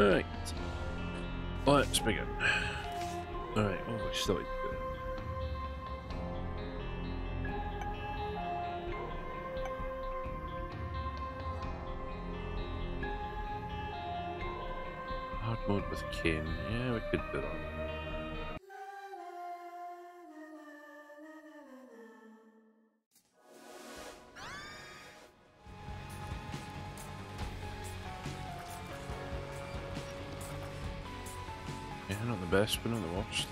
Alright. Let's begin. Alright, oh, I best, but not the worst.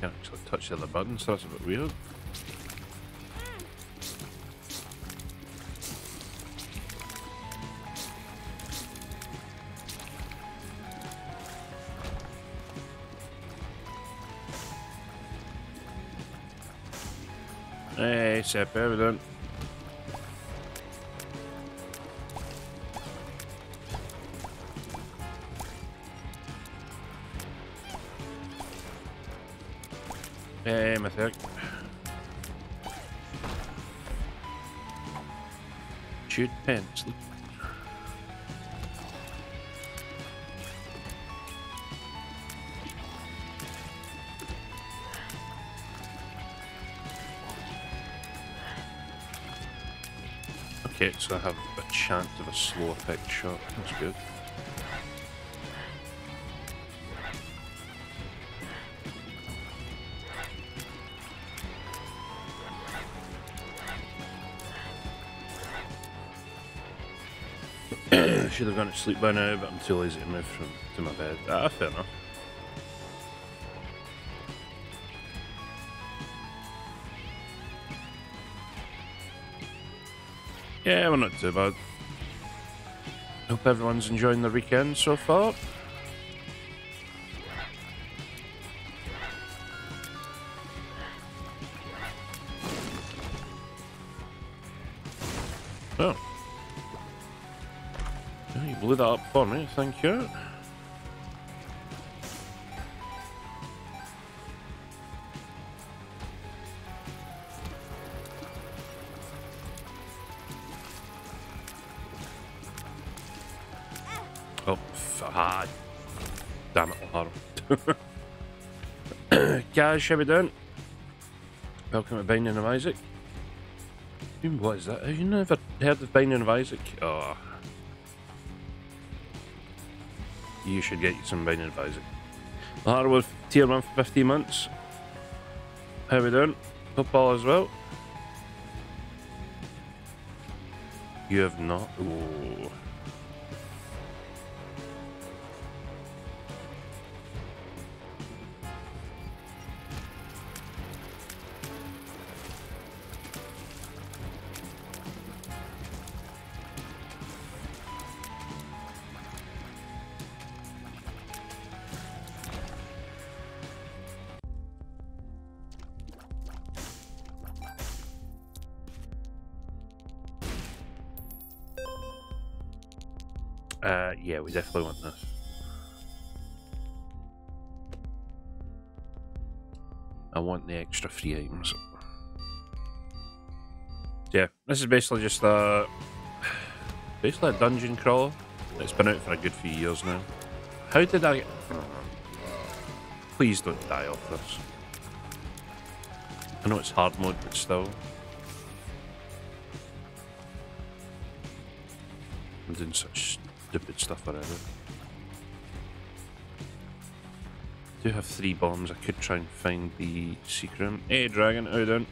Can't actually touch the other buttons, so that's a bit weird. Hey, Sepp, how we doing? Hey, Mythic. So I have a chance of a slow effect shot. That's good. Should have gone to sleep by now, but I'm too lazy to move from to my bed. Ah, fair enough. Yeah, we're not too bad. Hope everyone's enjoying the weekend so far. Oh. You blew that up for me, thank you. Guys, how we? Welcome to Binding of Isaac. What is that? Have you never heard of Binding of Isaac? Oh. You should get some Binding of Isaac. O'Hara with tier 1 for 15 months. How we doing? Hope all as well. You have not? Ooh. We definitely want this. I want the extra free items. Yeah, this is basically just a basically a dungeon crawler. It's been out for a good few years now. How did I? Please don't die off this. I know it's hard mode, but still. I'm doing such stupid stuff around it. do have three bombs. I could try and find the secret. Hey, dragon, you doing?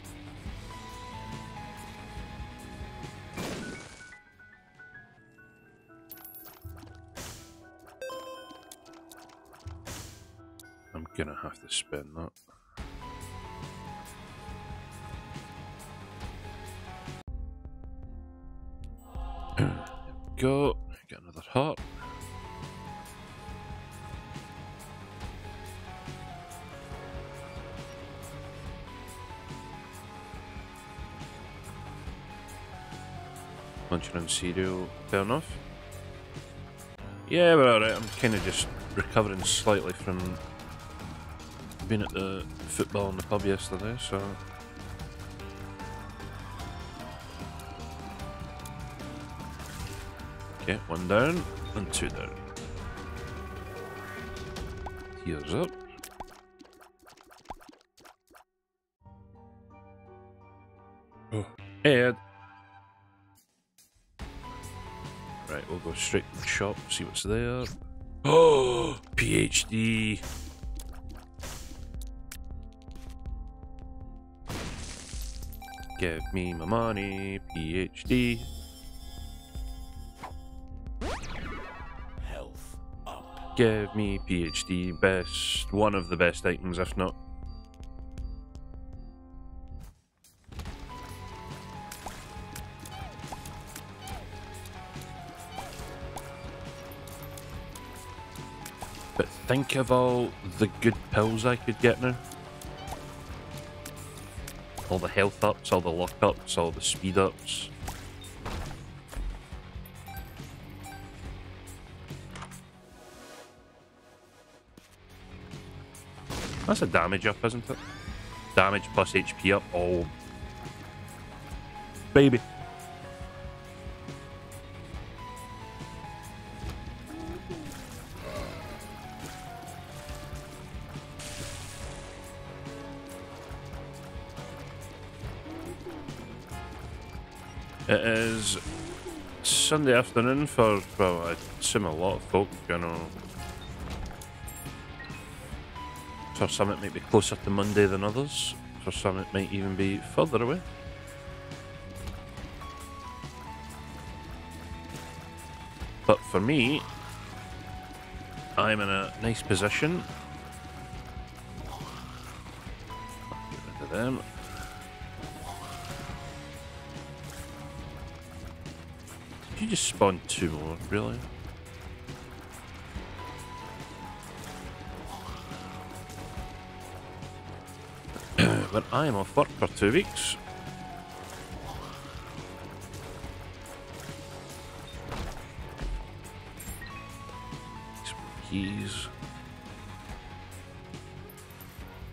Fair enough. Yeah, we're alright. I'm kind of just recovering slightly from being at the football in the pub yesterday, so Okay, one down and two down. Here's up. Straight to the shop, see what's there. Oh, PhD. Give me my money, PhD. Health up. Give me PhD, best, one of the best items, if not. Of all the good pills I could get now. All the health ups, all the luck ups, all the speed ups. That's a damage up, isn't it? Damage plus HP up. Oh. Baby. Sunday afternoon for, well, I assume a lot of folk, you know. For some it might be closer to Monday than others. For some it might even be further away. But for me, I'm in a nice position. Get rid of them. You just spawn two more, really? but I am off work for two weeks. Keys.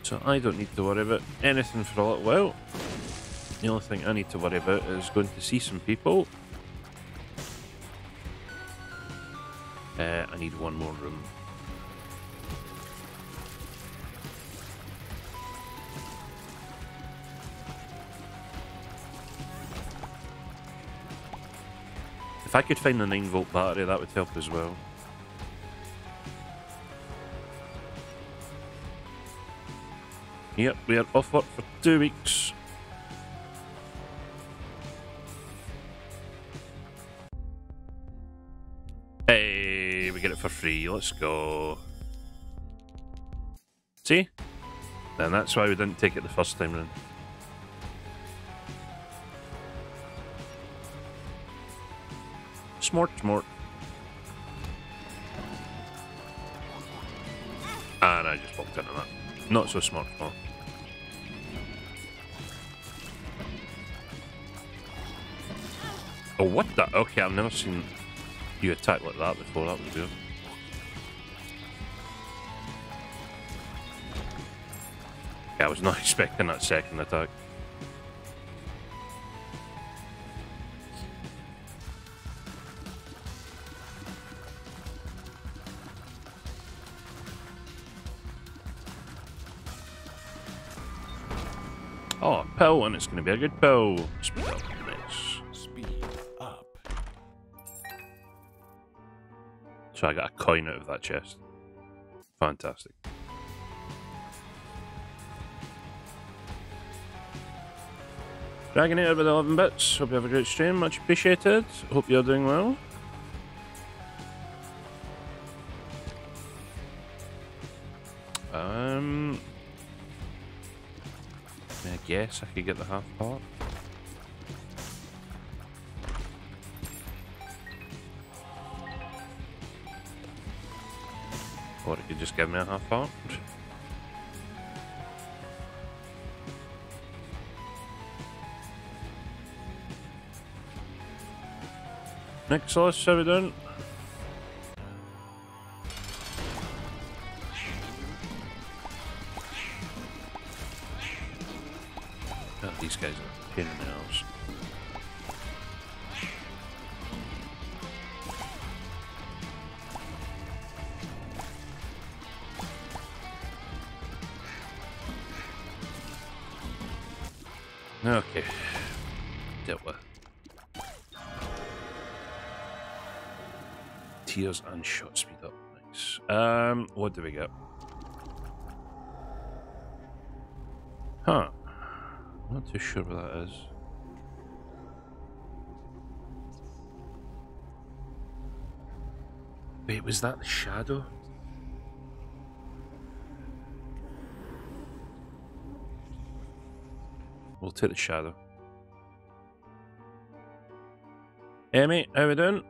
So I don't need to worry about anything for a little while. The only thing I need to worry about is going to see some people. Need one more room. If I could find the 9 volt battery, that would help as well. Yep, we are off work for two weeks. For free. Let's go. See? And that's why we didn't take it the first time round. Smart, smart. Ah, and I just walked into that. Not so smart, smart. Oh, what the? Okay, I've never seen you attack like that before. That was good. Was not expecting that second attack. Oh, a pill, and it's going to be a good pill. Speed up. Nice. Speed up. So I got a coin out of that chest. Fantastic. Dragonator with 11 bits. Hope you have a great stream. Much appreciated. Hope you're doing well. Um, I guess I could get the half part. Or it could just give me a half part. Nicholas, how we doing? What do we get? Huh. Not too sure what that is. Wait, was that the shadow? We'll take the shadow. Mate, how we doing?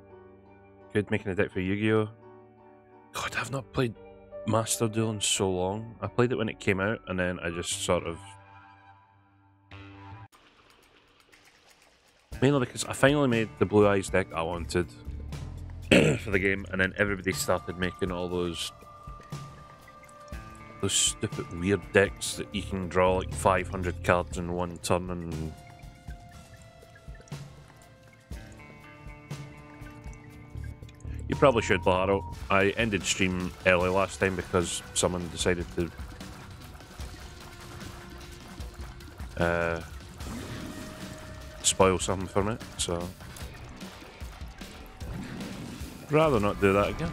Good making a deck for Yu-Gi-Oh! God, I've not played Master Duel in so long. I played it when it came out and then I just sort of... Mainly because I finally made the Blue Eyes deck I wanted for the game and then everybody started making all those those stupid weird decks that you can draw like 500 cards in one turn and probably should, Baharo. I ended stream early last time because someone decided to uh, spoil something from it, so rather not do that again.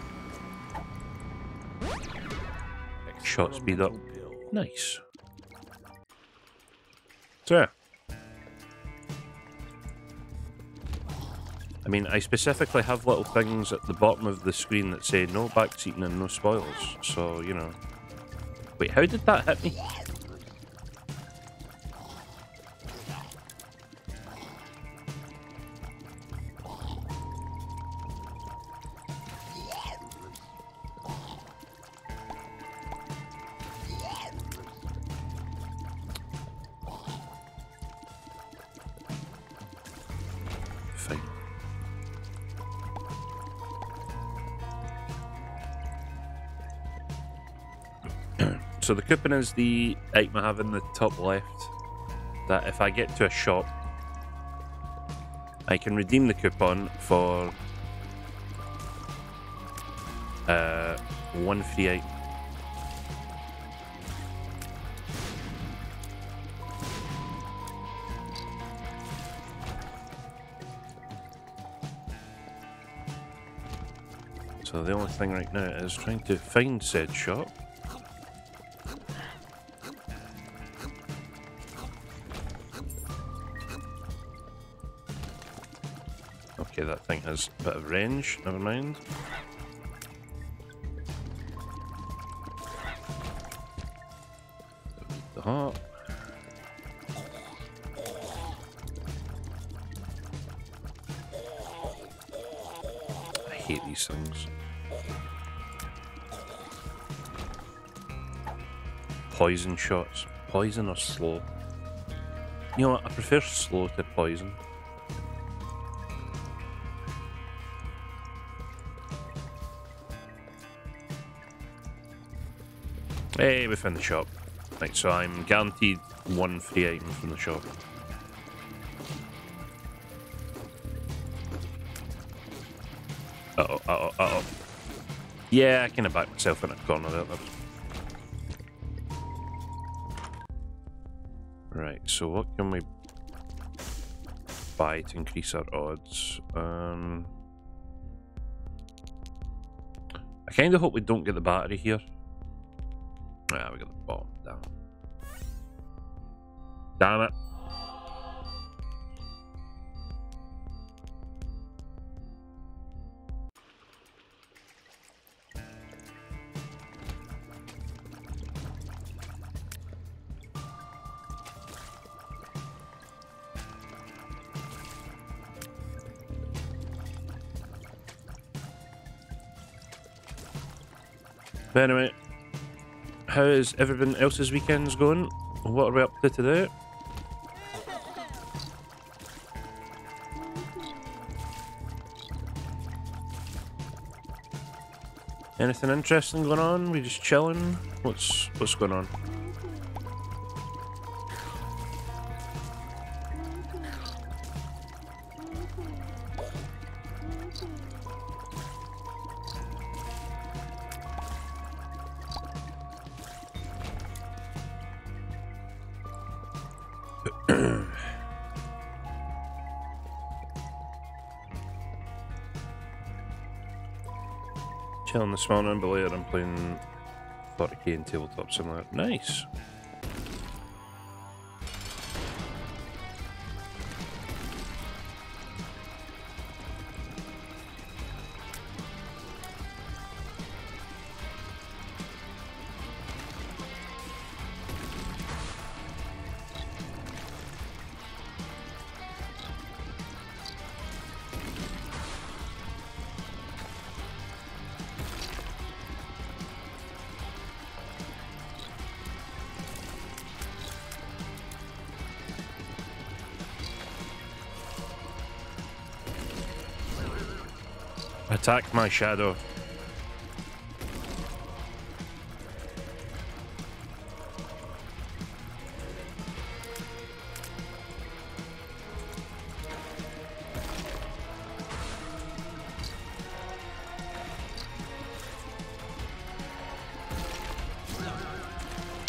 Shot speed up. Nice. So yeah. Mean, I specifically have little things at the bottom of the screen that say no backseating and no spoils, so, you know. Wait, how did that hit me? Coupon is the item I have in the top left that if I get to a shop I can redeem the coupon for uh, one free item. So the only thing right now is trying to find said shop. That thing has a bit of range, never mind. The heart. I hate these things. Poison shots. Poison or slow? You know what? I prefer slow to poison. Hey, we found the shop. Right, so I'm guaranteed one free item from the shop. Uh oh, uh oh, uh oh. Yeah, I kind of backed myself in a corner there. Right, so what can we buy to increase our odds? Um, I kind of hope we don't get the battery here. Is everyone else's weekends going? What are we up to today? Anything interesting going on? We just chilling? What's what's going on? This morning, but I'm playing 40k in tabletop simulator. Nice. Attack my shadow.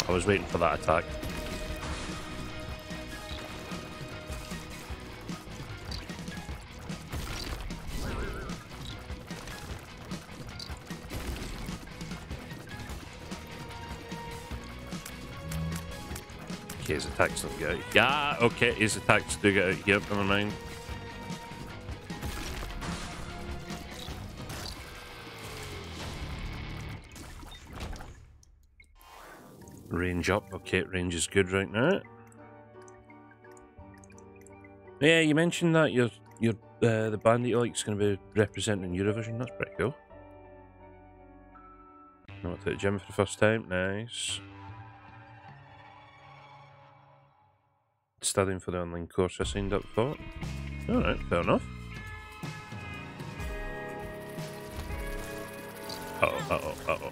I was waiting for that attack. Attacks don't get out. Yeah, okay, his attacks do get here, never mind. Range up. Okay, range is good right now. Yeah, you mentioned that your your uh, the band that you like is going to be representing Eurovision. That's pretty cool. Not to the gym for the first time. Nice. Studying for the online course I signed up for. Alright, fair enough. Uh oh, uh oh, uh oh.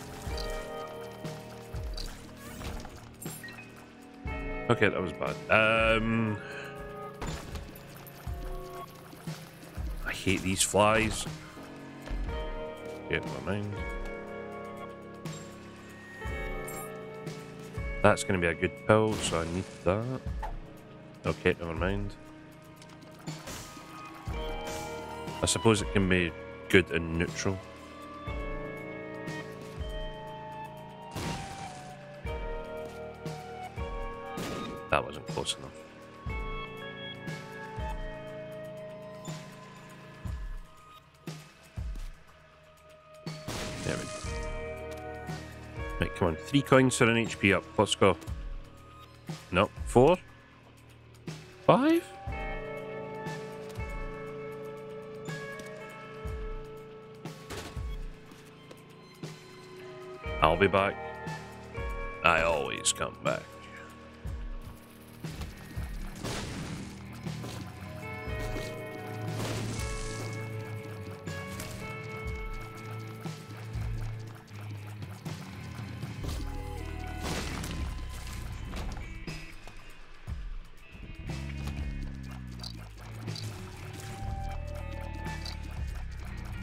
Okay, that was bad. Um, I hate these flies. Get my mind. That's going to be a good pill, so I need that. Okay, never mind. I suppose it can be good and neutral. That wasn't close enough. There we go. Right, come on. Three coins for an HP up. Let's go. No, four? Five? I'll be back. I always come back.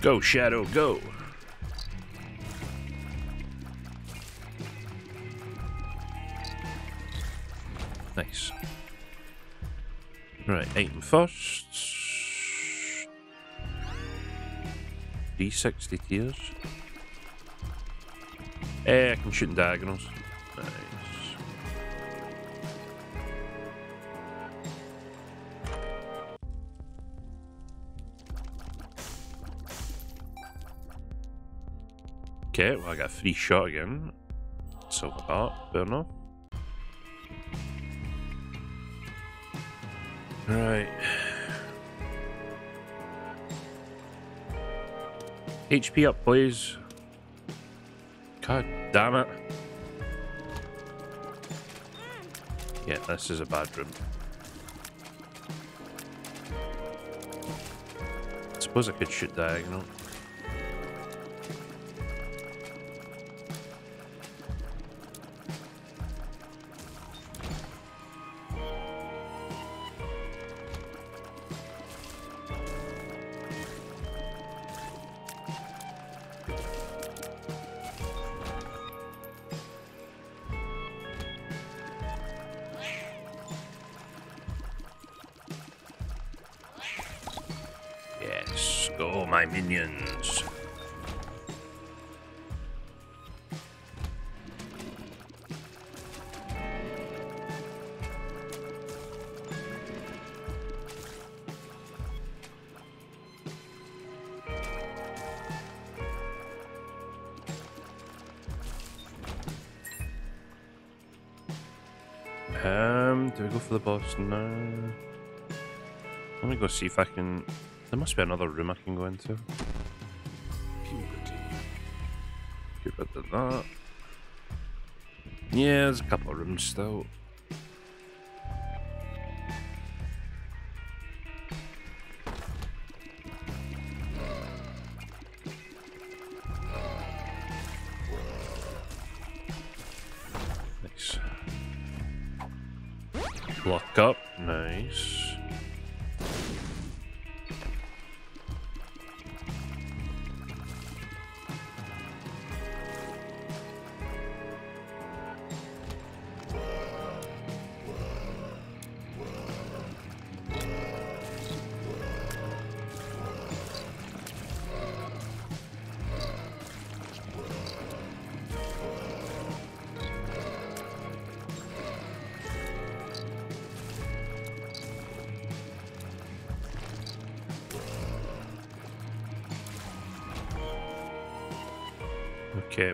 Go, Shadow, go. Nice. Right, item first. D60 tiers. Eh, I can shoot in diagonals. Okay, well I got a free shot again. Silver heart, fair enough. Right. HP up, please. God damn it. Yeah, this is a bad room. I suppose I could shoot diagonal. Um, do we go for the boss now? Let me go see if I can. There must be another room I can go into. Keep it at that. Yeah, there's a couple of rooms still.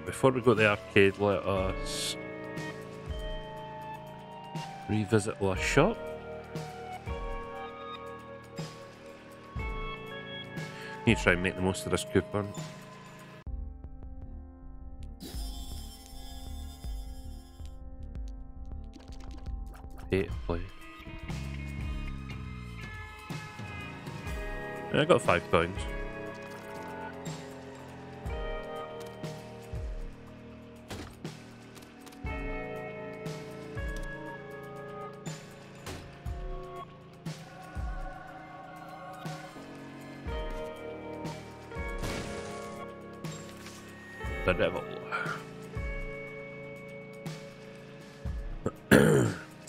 Okay, before we go to the arcade, let us revisit the shop. Need to try and make the most of this coupon. Pay to play. I got five coins.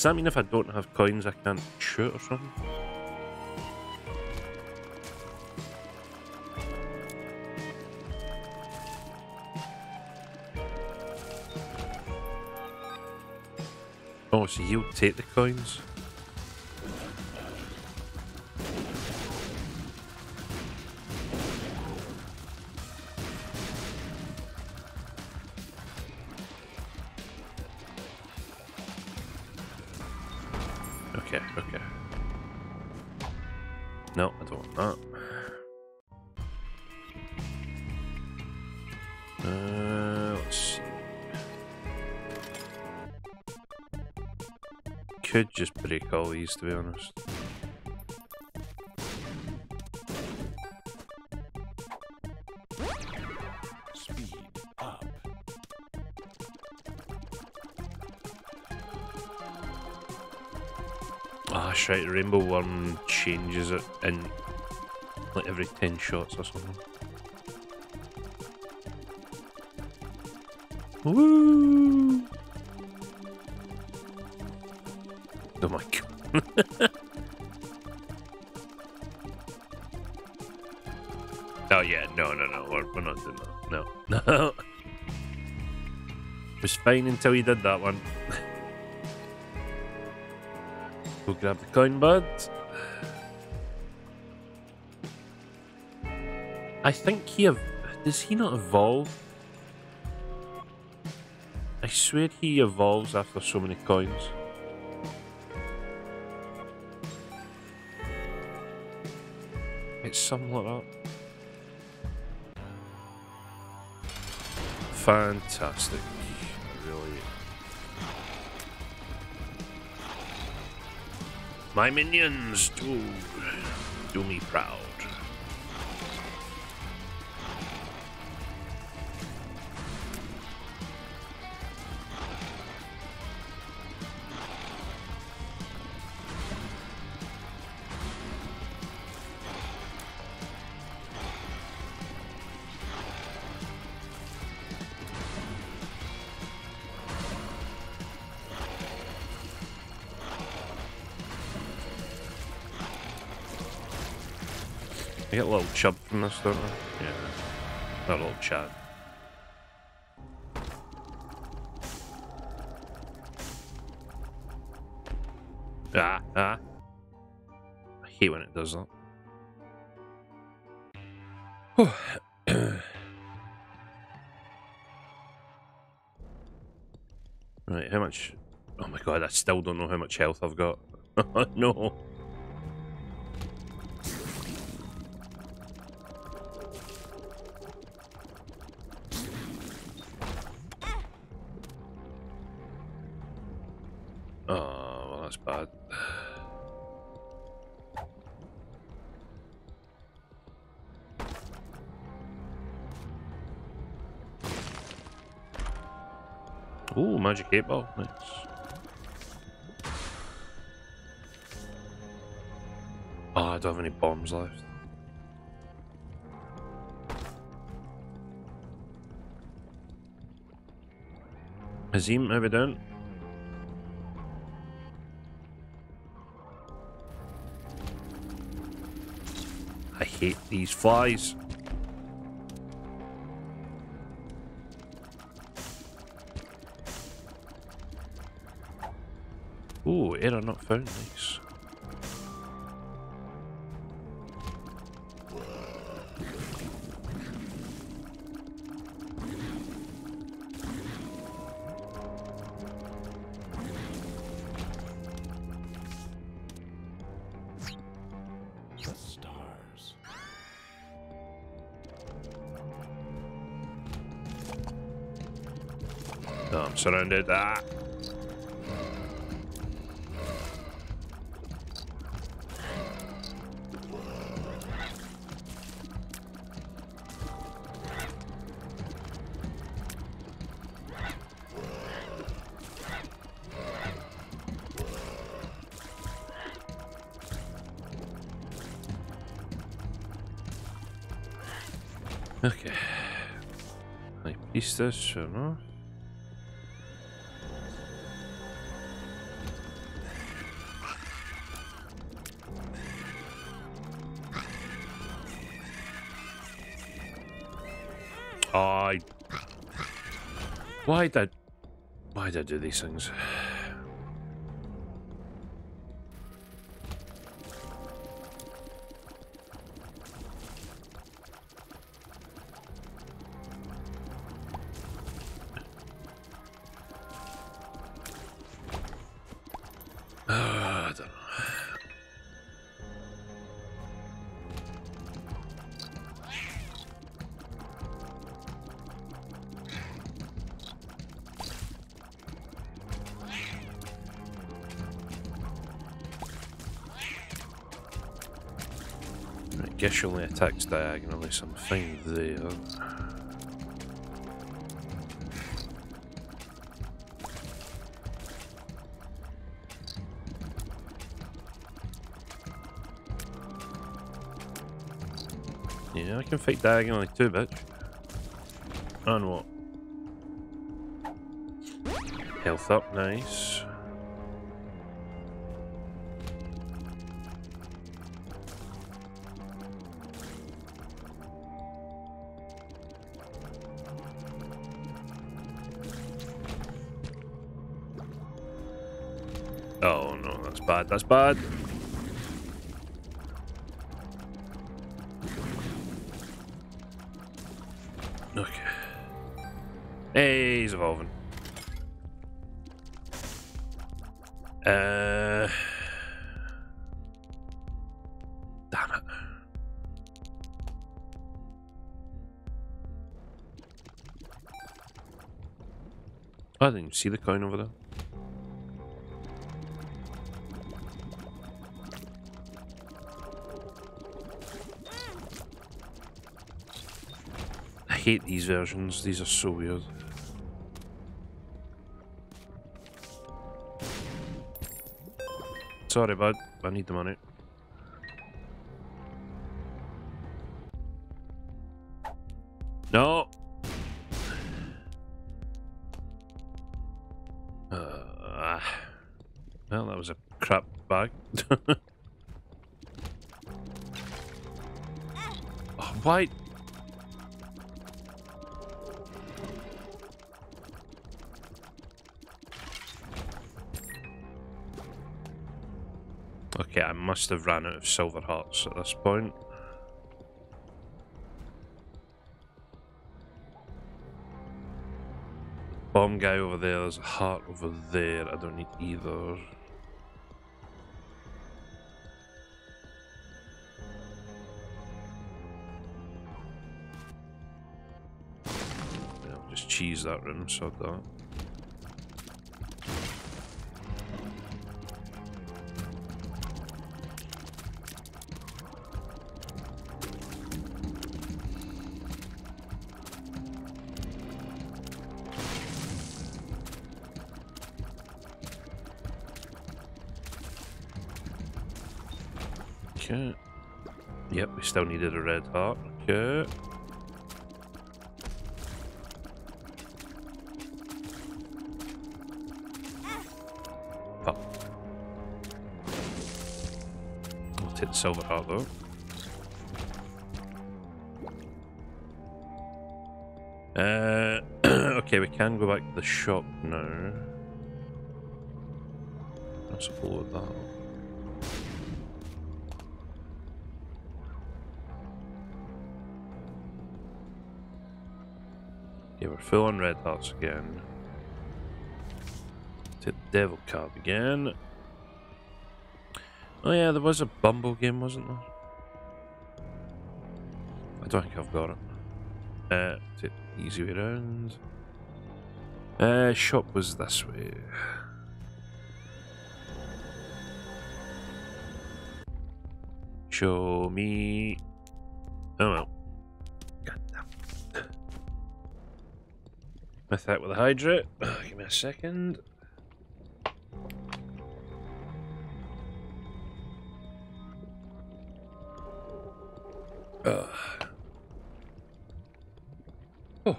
Does that mean if I don't have coins I can't shoot or something? Oh, so you'll take the coins? To be honest. Speed up. Ah. Rainbow One changes it in like every 10 shots or something. Woo! Doing. No, no. It was fine until you did that one. Go grab the coin, bud. I think he does he not evolve? I swear he evolves after so many coins. Fantastic. Really. My minions do do me proud. Chub from this, don't I? Yeah. That little chad. Ah, ah. I hate when it does that. right, how much? Oh my god, I still don't know how much health I've got. no. Ooh, magic eight ball. Nice. Oh, I don't have any bombs left. Azim, how we? I hate these flies. Ooh, error not found. Nice. The stars. Oh, I'm surrounded. Ah. Oh, I... Why did... Why did I do these things? Only attacks diagonally, so I'm fine there. Yeah, I can fight diagonally too, bitch. And what? Health up, nice. That's bad. Okay. Hey, he's evolving. Uh. Damn it. I didn't even see the coin over there. Hate these versions. These are so weird. Sorry, bud. I need the money. Must have ran out of silver hearts at this point. bomb guy over there. There's a heart over there. I don't need either. Yeah, I'll just cheese that room, so that. Okay, we can go back to the shop now. Let's upload that. Yeah, we're full on red hearts again. To the devil card again. Oh yeah, there was a Bumble game, wasn't there? I don't think I've got it. Uh, easy way around. Uh, shop was this way. Show me. Oh well. With that with a hydrate. Give me a second. Ugh. Oh.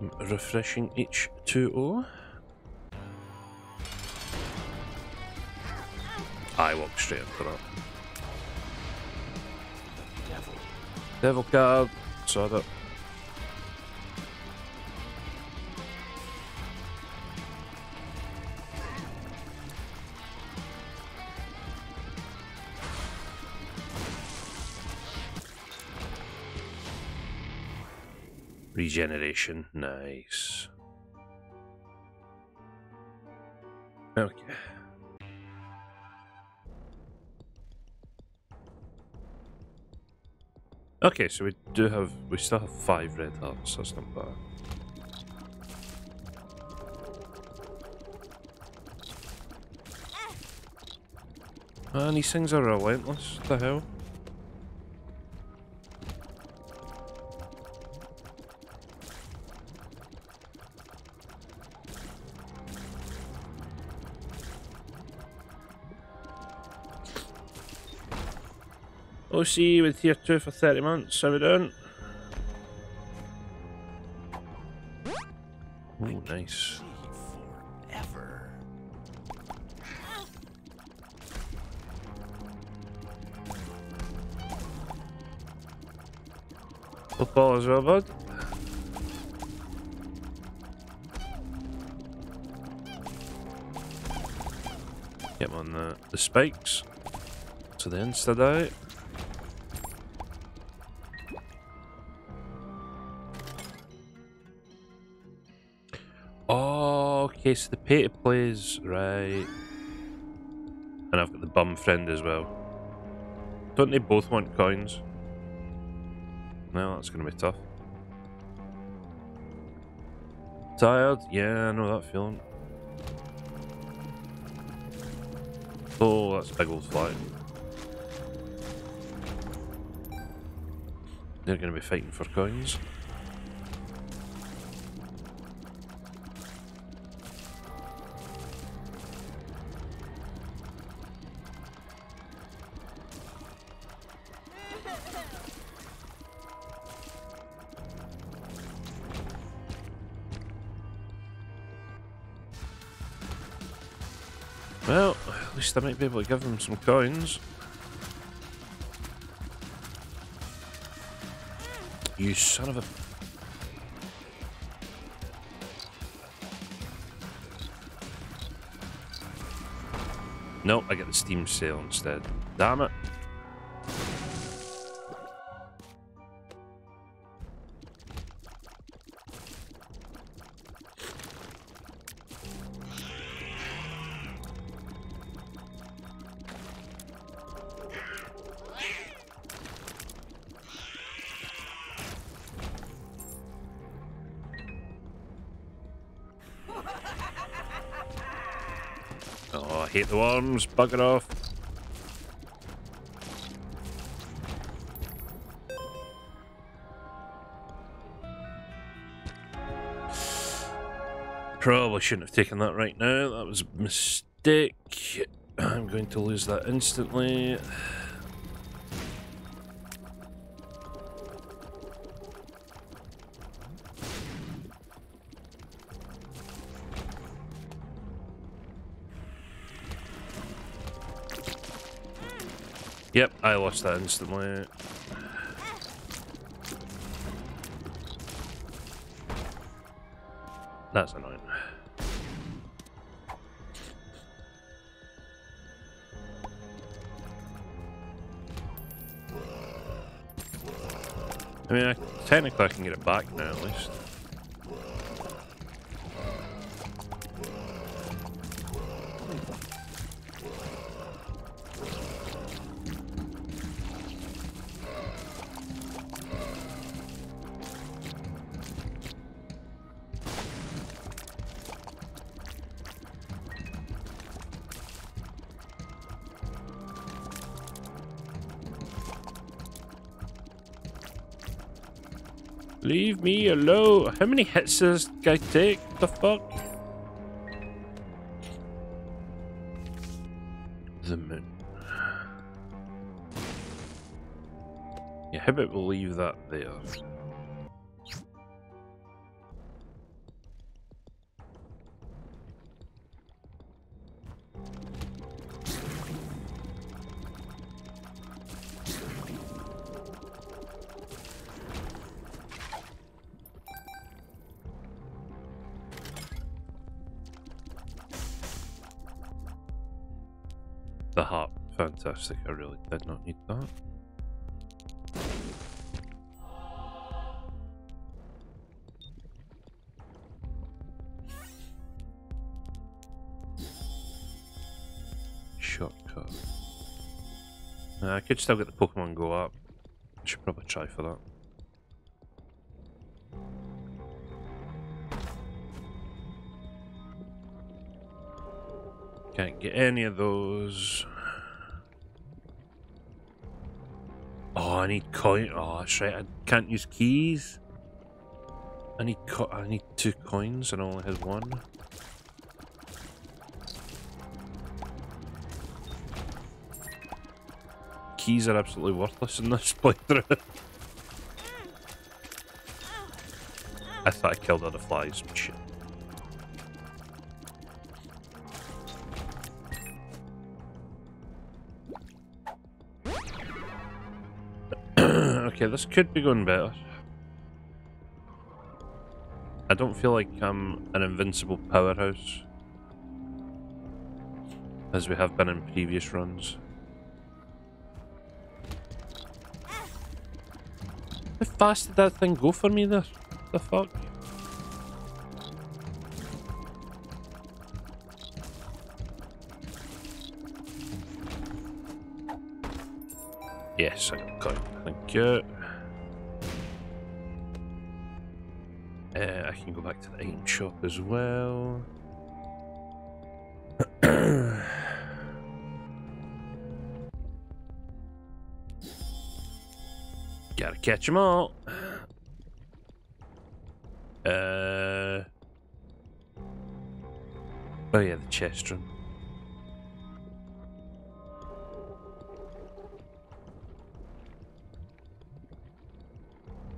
Refreshing H2O. I walk straight up into that. Devil. Devil card. Saw that. Regeneration. Nice. Okay. Okay, so we do have, we still have five red hearts, that's not bad. Ah, Man, these things are relentless, the hell? OC with tier 2 for 30 months, how we doing? Ooh, nice. See forever. Football as well, bud. Get on the, the spikes. To the insta out. So the pay to plays, right. And I've got the bum friend as well. Don't they both want coins? No, that's going to be tough. Tired? Yeah, I know that feeling. Oh, that's a big old. They're going to be fighting for coins. I might be able to give them some coins. You son of a... Nope, I get the Steam sale instead. Damn it. The worms. Bugger off. Probably shouldn't have taken that right now. That was a mistake. I'm going to lose that instantly. I lost that instantly. That's annoying. I mean, I, technically I can get it back now at least. Leave me alone. How many hits does this guy take? The fuck? The moon. Yeah, how about we leave that there? Fantastic. I really did not need that. Shortcut. Uh, I could still get the Pokemon Go up. I should probably try for that. Can't get any of those. Oh, I need coin. Oh, right. I can't use keys. I need I need two coins and I only have one. Keys are absolutely worthless in this playthrough. I thought I killed all the flies. Shit. Okay, this could be going better. I don't feel like I'm an invincible powerhouse. As we have been in previous runs. How fast did that thing go for me there? The fuck? Yes, I got it. Thank you. Uh, I can go back to the item shop as well. Gotta catch them all. Uh. Oh yeah, the chest room.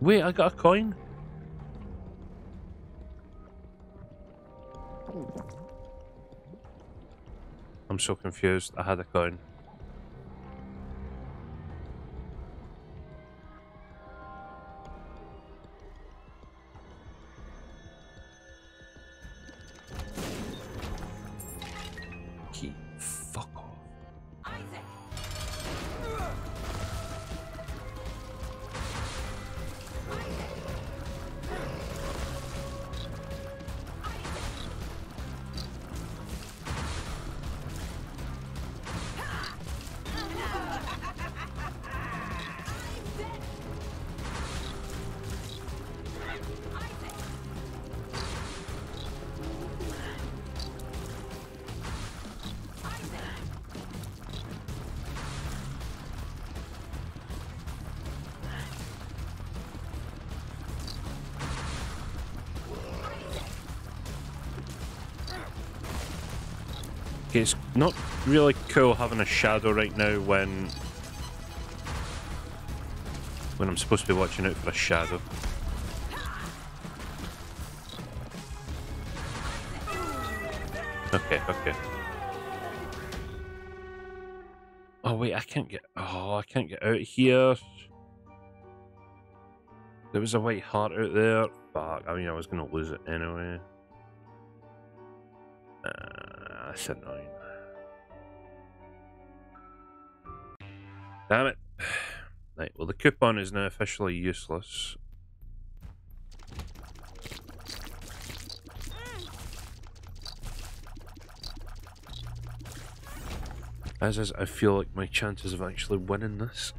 Wait, I got a coin. I'm so confused. I had a coin. Not really cool having a shadow right now when when I'm supposed to be watching out for a shadow. Okay, okay. Oh wait, I can't get. Oh, I can't get out here. There was a white heart out there. Fuck. I mean, I was gonna lose it anyway. Uh, that's annoying. Damn it. Right, well, the coupon is now officially useless. As is, I feel like my chances of actually winning this.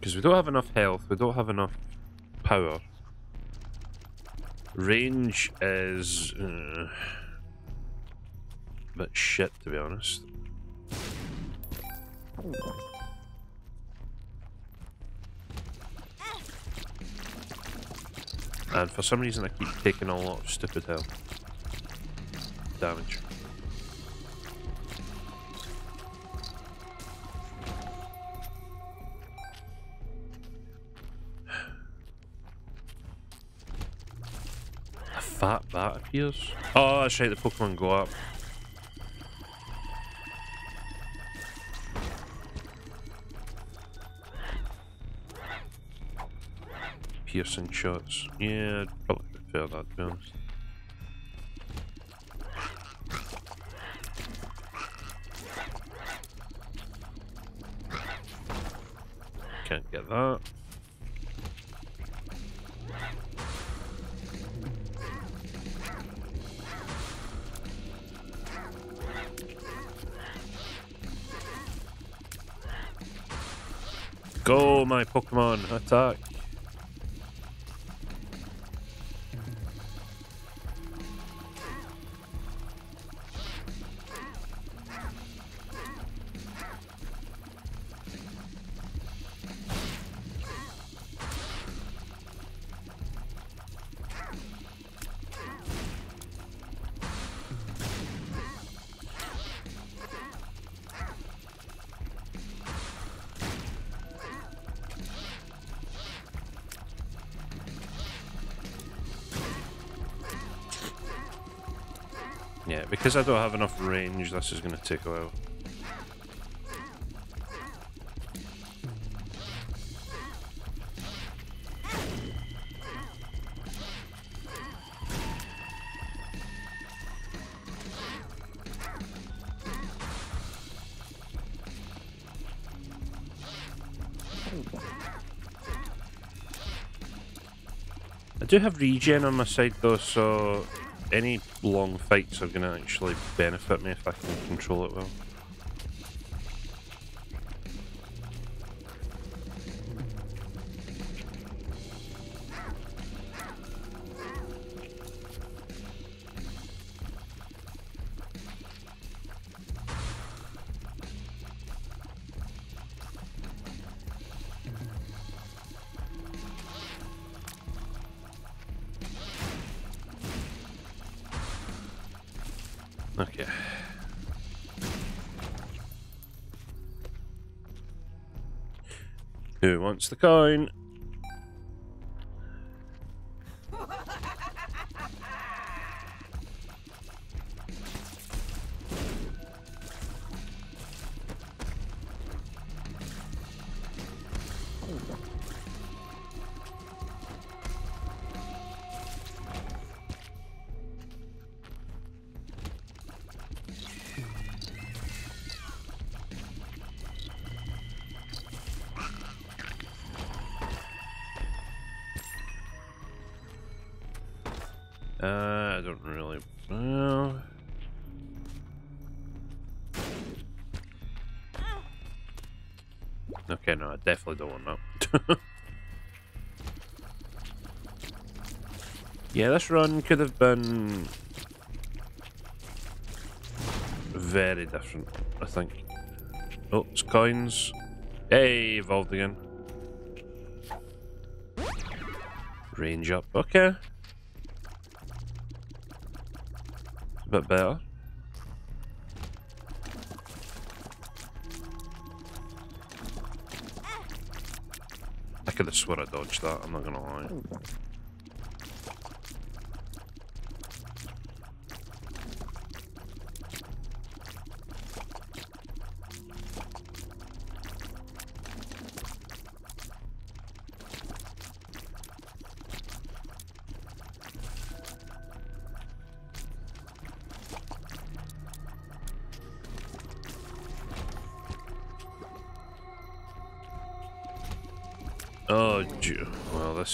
Because we don't have enough health, we don't have enough power. Range is... Uh, shit, to be honest. And for some reason I keep taking a lot of stupid hell damage. A fat bat appears. Oh, that's right, the Pokemon go up. Piercing shots. Yeah, I'd probably prefer that to be honest. Can't get that. Go, my Pokemon, attack! Because I don't have enough range, this is going to take a while. I do have regen on my side though, so any long fights are going to actually benefit me if I can control it well. The coin? definitely don't want that. yeah, this run could have been very different, I think. Oh, it's coins. Hey, evolved again. Range up. Okay. A bit better. I could have swore I dodged that, I'm not gonna lie.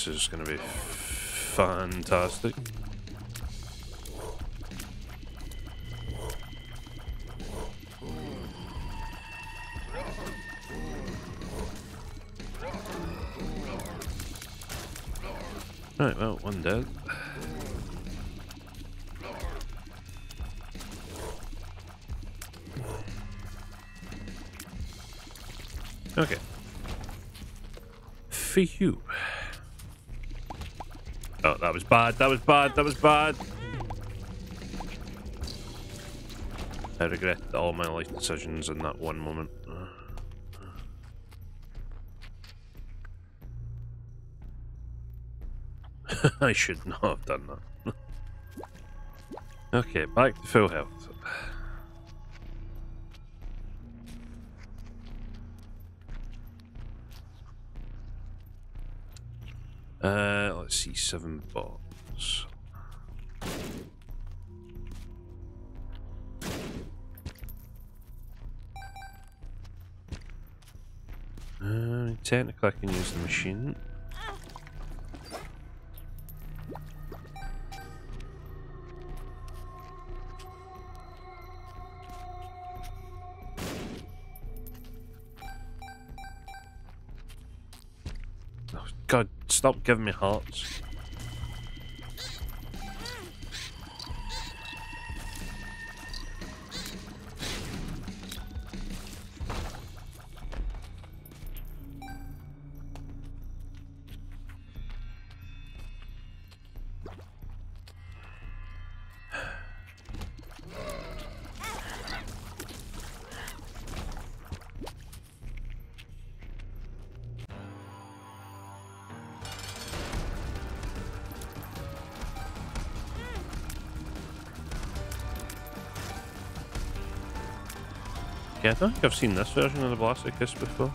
This is going to be fantastic. Right, well, one dead. That was bad. That was bad. I regret all my life decisions in that one moment. I should not have done that. okay, back to full health. Uh, let's see, seven bots. Technically I can use the machine. Oh, God, stop giving me hearts. I don't think I've seen this version of the Blastocyst before.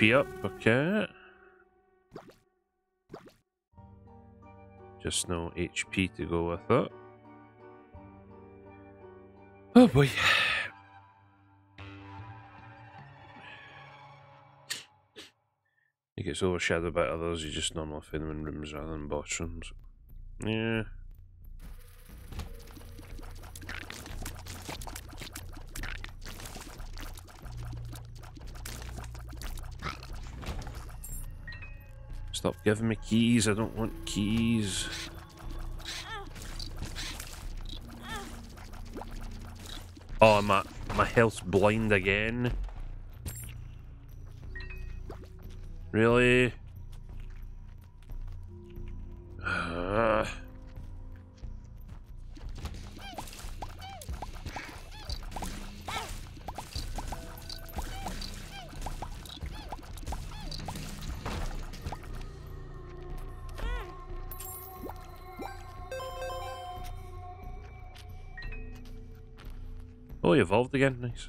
Up, okay. Just no HP to go with it. Oh boy. It gets overshadowed by others, you just normally find them in rooms rather than boss rooms. Yeah. Giving me keys, I don't want keys. Oh, my, my health's blind again. Really? Evolved again. Nice.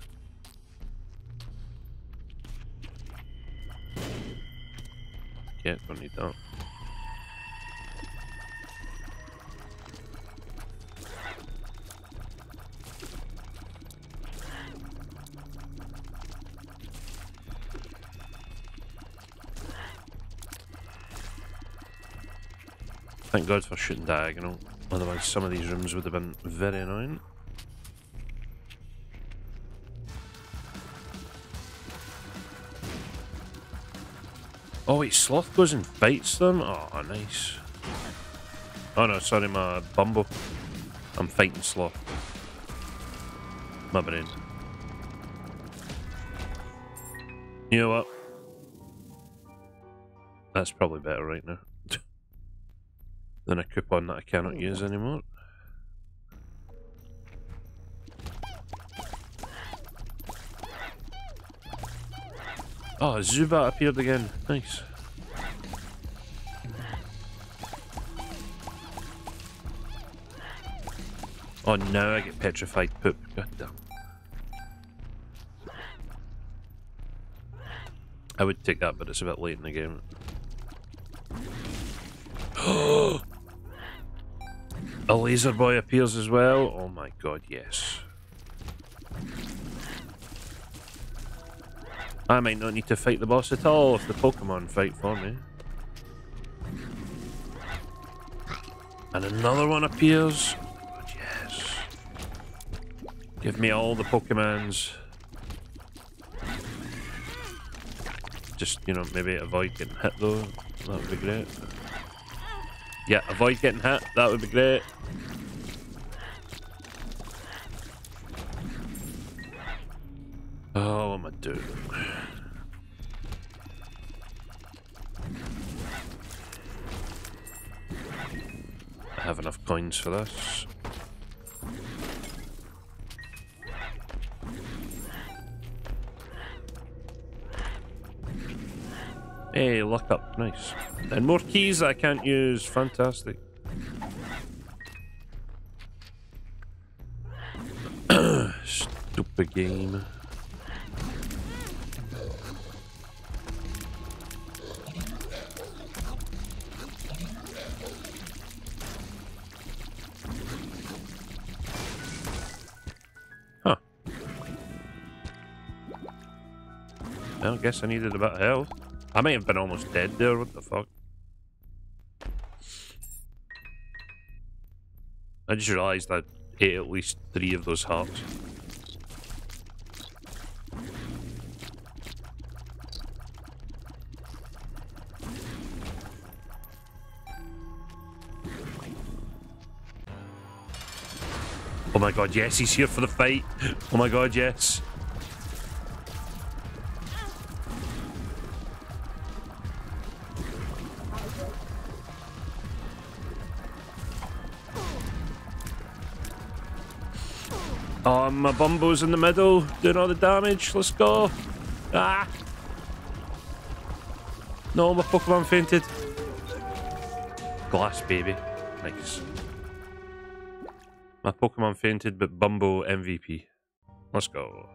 Yeah, don't need that. Thank God for shooting diagonal. Otherwise, some of these rooms would have been very annoying. Oh wait, Sloth goes and bites them? Oh, nice. Oh no, sorry, my Bumbo. I'm fighting Sloth. My brain. You know what? That's probably better right now. than a coupon that I cannot use anymore. Oh, Zubat appeared again. Nice. Oh, now I get petrified poop. God damn. I would take that, but it's a bit late in the game. a laser boy appears as well. Oh my god, yes. I might not need to fight the boss at all if the Pokemon fight for me. And another one appears. Oh, yes. Give me all the Pokemons. Just, you know, maybe avoid getting hit though. That would be great. Yeah, avoid getting hit. That would be great. For this. Hey, lock up. Nice. And more keys I can't use. Fantastic. Stupid game. Guess I needed a bit of health. I may have been almost dead there, what the fuck? I just realised I ate at least three of those hearts. Oh my god, yes, he's here for the fight. Oh my god, yes. Oh, my Bumbo's in the middle, doing all the damage. Let's go. Ah! No, my Pokemon fainted. Glass baby. Nice. My Pokemon fainted, but Bumbo MVP. Let's go.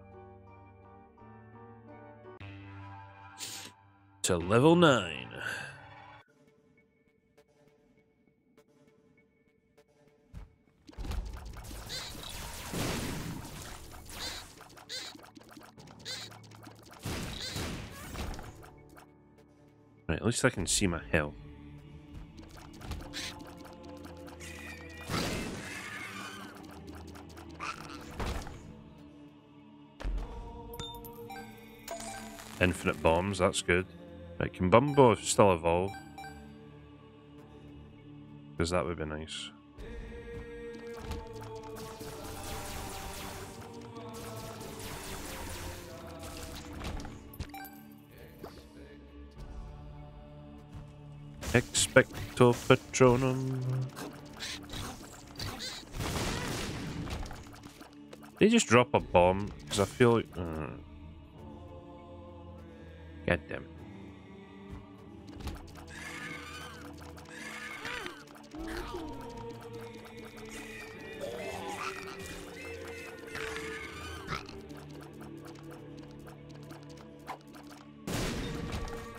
To level 9. Right, at least I can see my health. Infinite bombs, that's good. Right, can Bumbo still evolve? Because that would be nice. Expecto Patronum. They just drop a bomb because I feel like. Uh, God damn.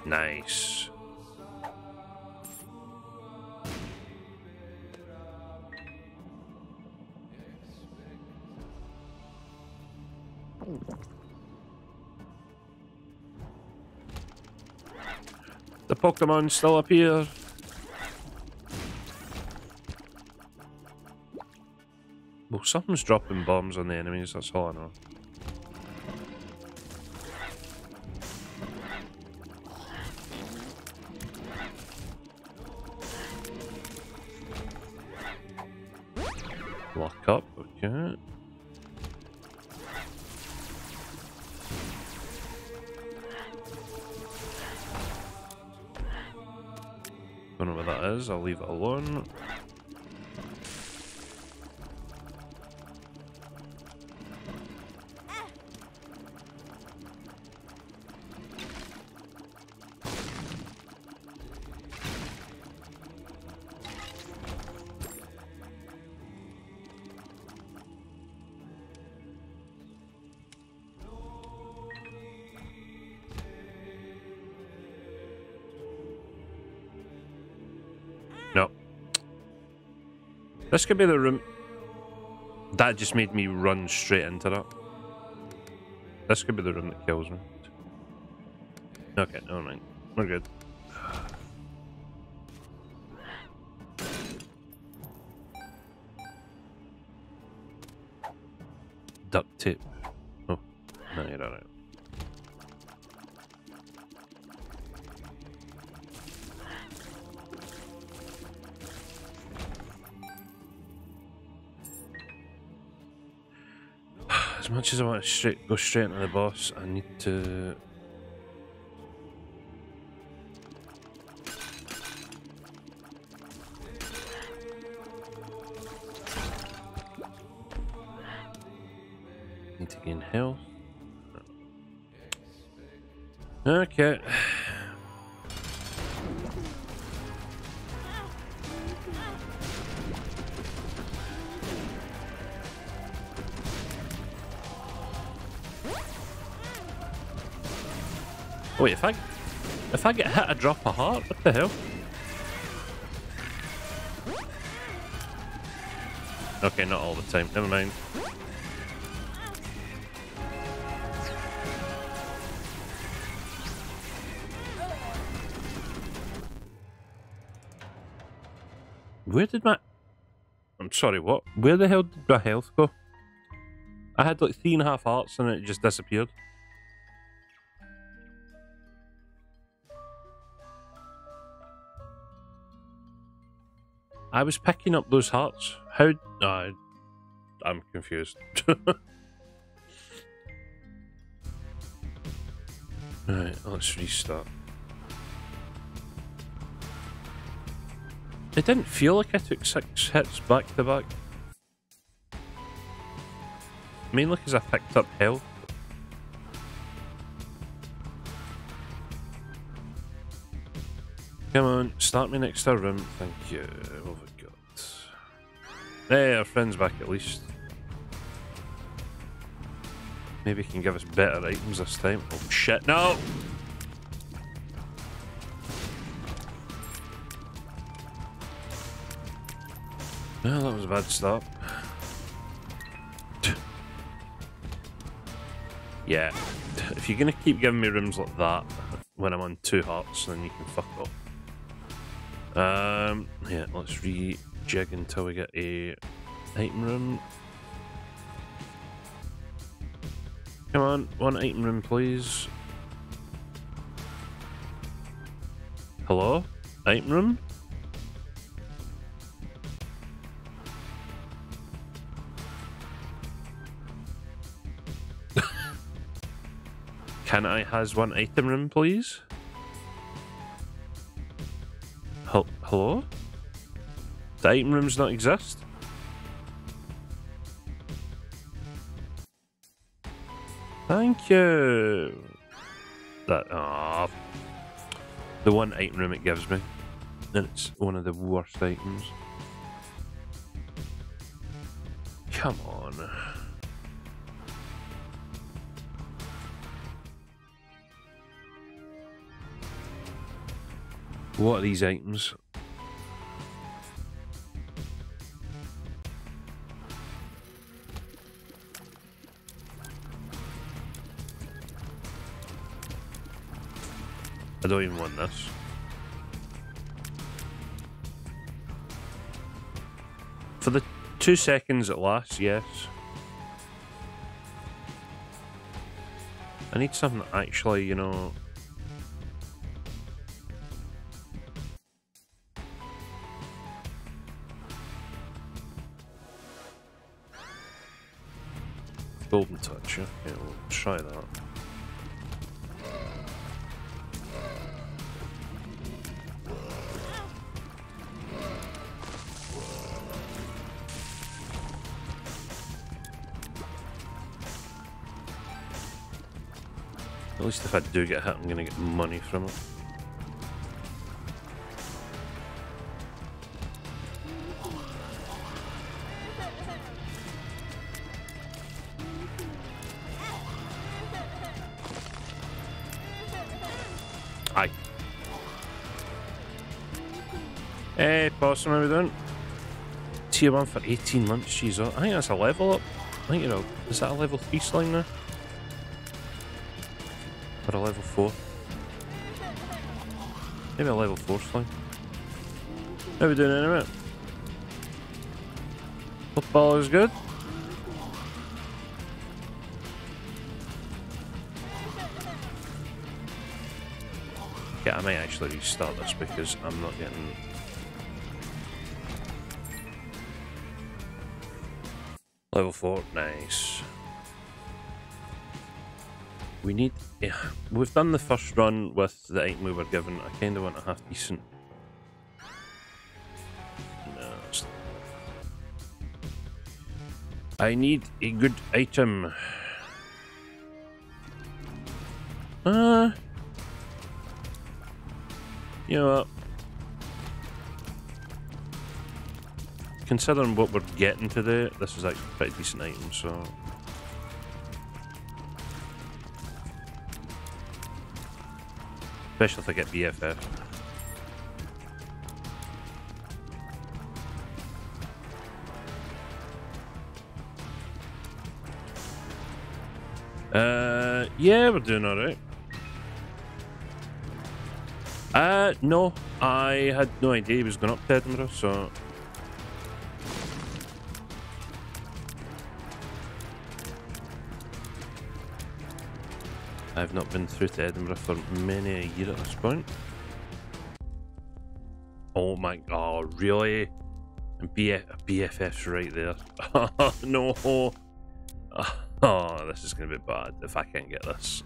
Nice. Pokemon still up here? Well, something's dropping bombs on the enemies, that's all I know. Leave alone. Could be the room. That just made me run straight into that. This could be the room that kills me. Okay, never mind. We're good. Much as I want to straight, go straight into the boss, I need to. Drop a heart. What the hell? Okay, not all the time. Never mind. Where did my... I'm sorry, what? Where the hell did my health go? I had like three and a half hearts and it just disappeared. I was picking up those hearts. How? I'm confused. Alright, let's restart. It didn't feel like I took six hits back to back. Mainly because I picked up health. Come on, start me next to a room. Thank you. What have we got? Hey, our friend's back at least. Maybe he can give us better items this time. Oh shit, no! Well, that was a bad start. yeah, if you're gonna keep giving me rooms like that when I'm on two hearts, then you can fuck off. Um, yeah, let's rejig until we get a item room. Come on, one item room, please. Hello? Item room? Can I has one item room, please? Hel- Hello? The item rooms not exist? Thank you. That ah, the one item room it gives me, and it's one of the worst items. Come on. What are these items? I don't even want this. For the Two seconds at last, yes. I need something actually, you know. Golden touch, yeah we'll try that. Least if I do get hit, I'm gonna get money from it. Hi. Hey, Possum, how we doing? Tier 1 for 18 months, jeez. I think that's a level up. I think, you know, is that a level 3 slime now? Or a level 4? Maybe a level 4 slime. How we doing anyway? Football is good. Yeah, I may actually restart this because I'm not getting... Level 4, nice. We need... Yeah, we've done the first run with the item we were given. I kind of want a half decent... No, I need a good item. Uh... You know what? Considering what we're getting today, this is actually a pretty decent item, so... Especially if I get BFF. Uh, yeah, we're doing alright. Uh, no, I had no idea he was going up to Edinburgh, so... I've not been through to Edinburgh for many a year at this point. Oh my god, really? And BF, BFF's right there. Oh no! Oh, this is going to be bad if I can't get this.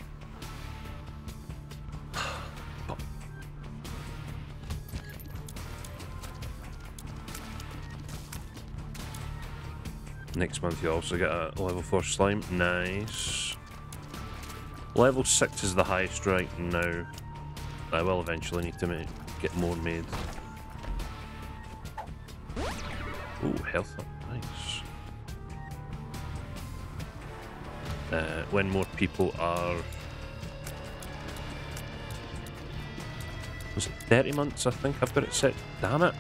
Next month you also get a level 4 slime. Nice. Level 6 is the highest right now. I will eventually need to make, get more made. Ooh, health up. Nice. Uh, when more people are... Was it 30 months, I think I've got it set? Damn it.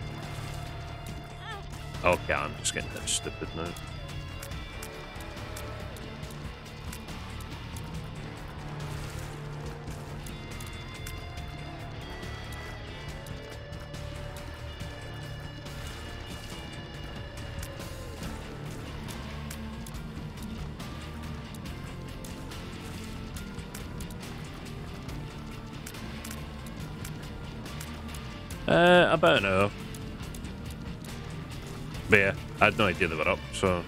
Okay, I'm just getting that stupid now. Uh, about an hour. But yeah, I had no idea they were up, so.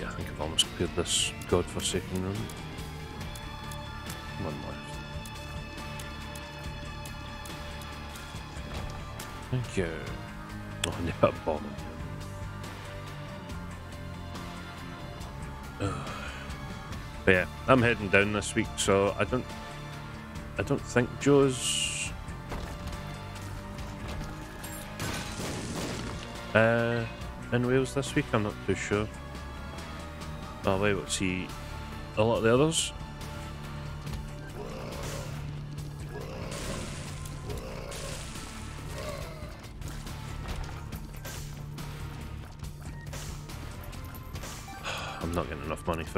Yeah, I think I've almost cleared this godforsaken room. One left. Thank you. Oh, they put a bomb in here. But yeah, I'm heading down this week, so I don't, I don't think Joe's. Uh, in Wales this week. I'm not too sure. Oh wait, what's he? A lot of the others.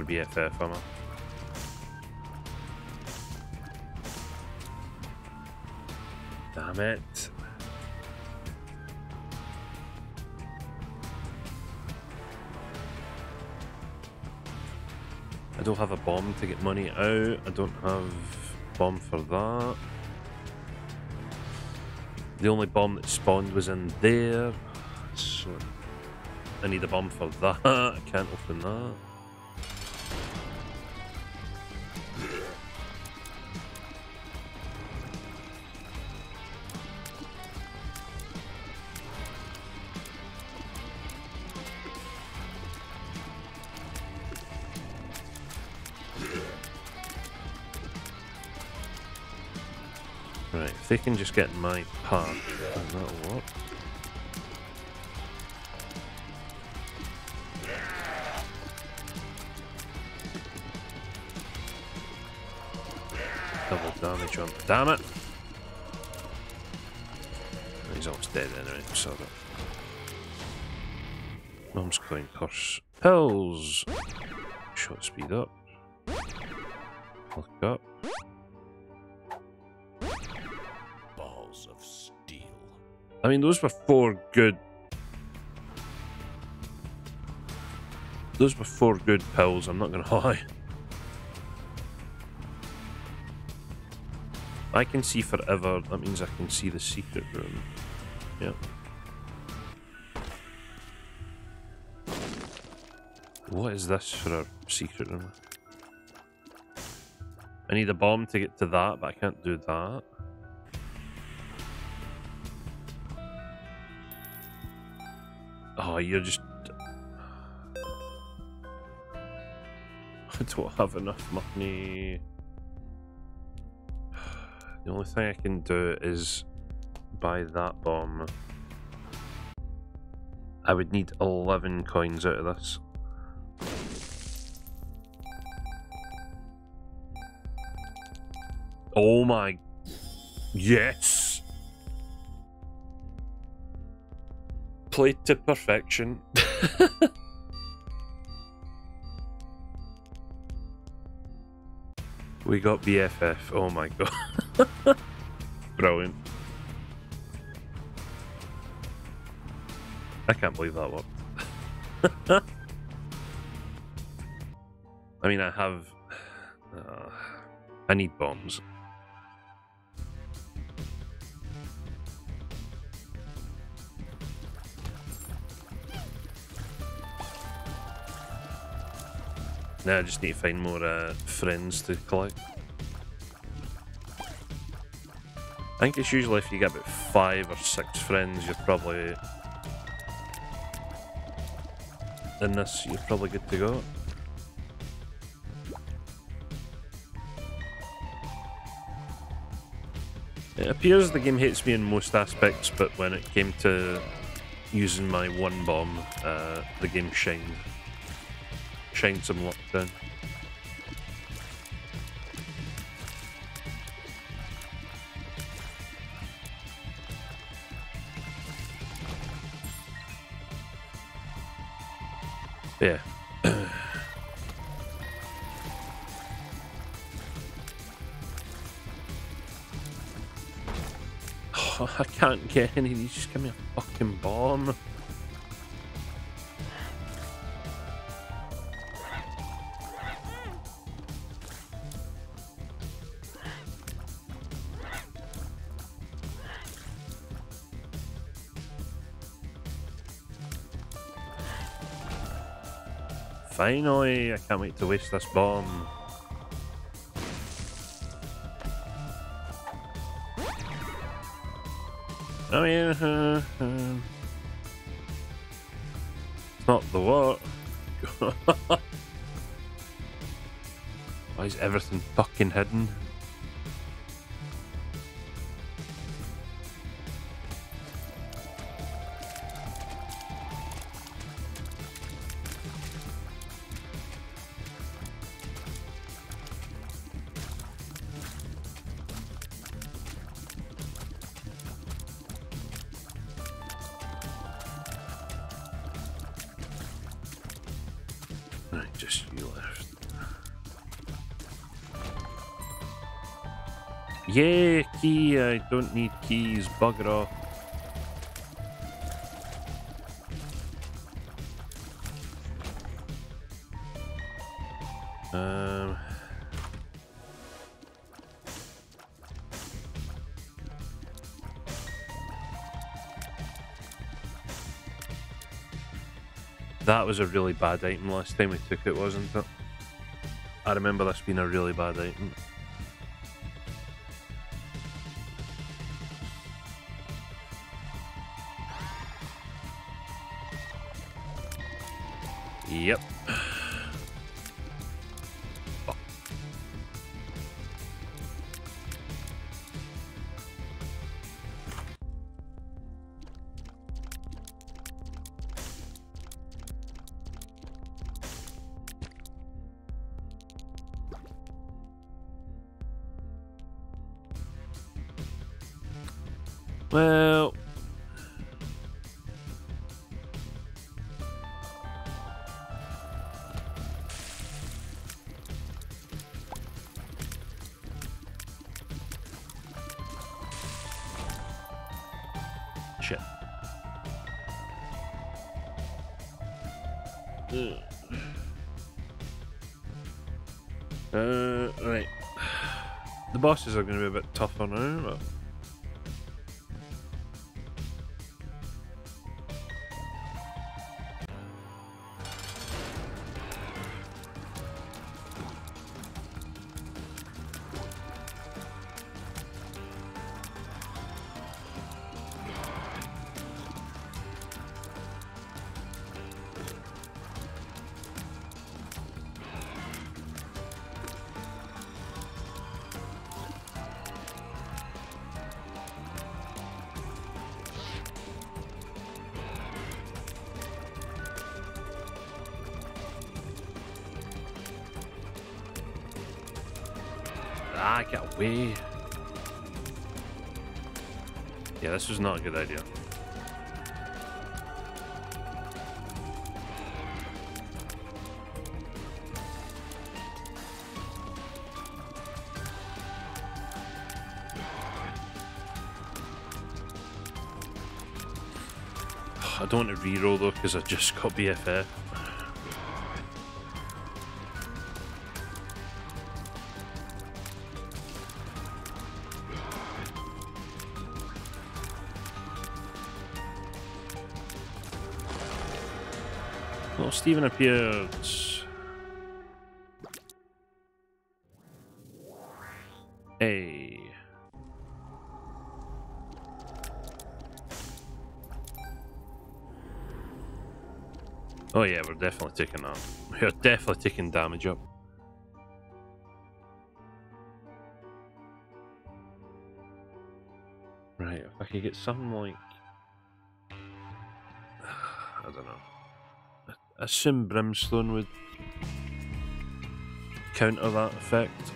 BFF, am I? Damn it. I don't have a bomb to get money out. I don't have bomb for that. The only bomb that spawned was in there. So I need a bomb for that. I can't open that. Can just get my path, then that'll. Double damage on. Damn it! He's almost dead anyway, so that. Mom's coin purse. Pills! Shot speed up. I mean, those were four good. Those were four good pills, I'm not gonna lie. I can see forever, that means I can see the secret room. Yep. What is this for a secret room? I need a bomb to get to that, but I can't do that. You're just. I don't have enough money. The only thing I can do is buy that bomb. I would need 11 coins out of this. Oh my. Yes! Played to perfection. we got BFF. Oh my god. Brilliant. I can't believe that worked. I mean, I have. Uh, I need bombs. Now I just need to find more uh, friends to collect. I think it's usually if you get about five or six friends, you're probably in this. You're probably good to go. It appears the game hates me in most aspects, but when it came to using my one bomb, uh, the game shined. Shined some lockdown. Yeah. I can't get any. You just give me a fucking bomb. Finally, I can't wait to waste this bomb. I mean, uh, uh, not the what. Why is everything fucking hidden? Don't need keys. Bugger off. Um. That was a really bad item last time we took it, wasn't it? I remember this being a really bad item. Bosses are going to be a bit tougher now, but. Good idea. I don't want to reroll though because I just got BFF. Steven appeared. Hey. Oh yeah, we're definitely taking that. We're definitely taking damage up. Right, if I could get something like assume Brimstone would counter that effect.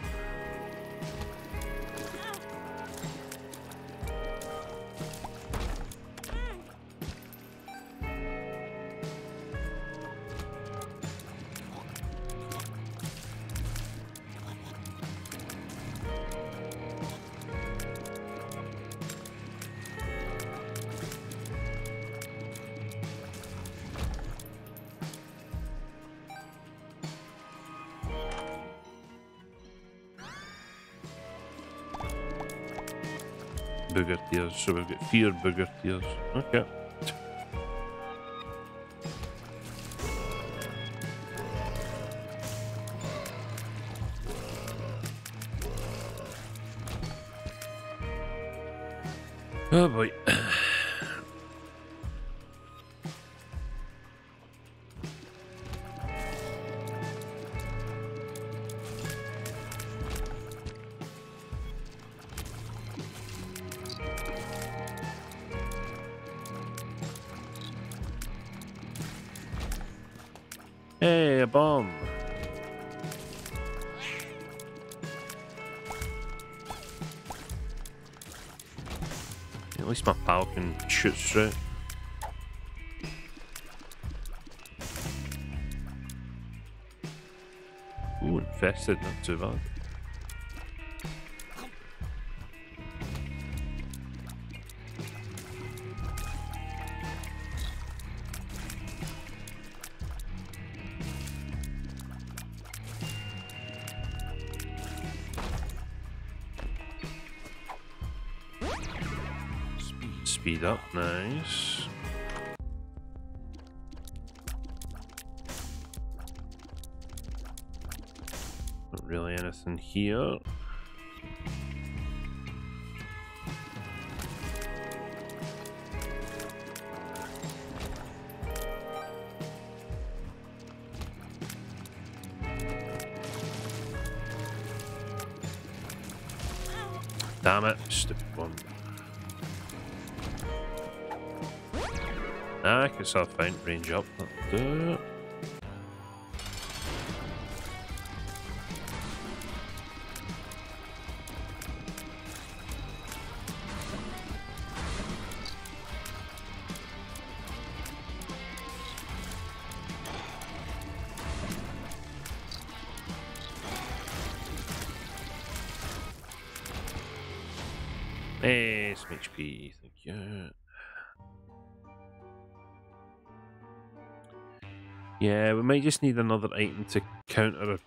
So we've got fear booger tears. Okay. Shoot straight. Ooh, infested, not too bad. Speed up. Nice. Not really anything here. I can still find range up. Just need another item to counter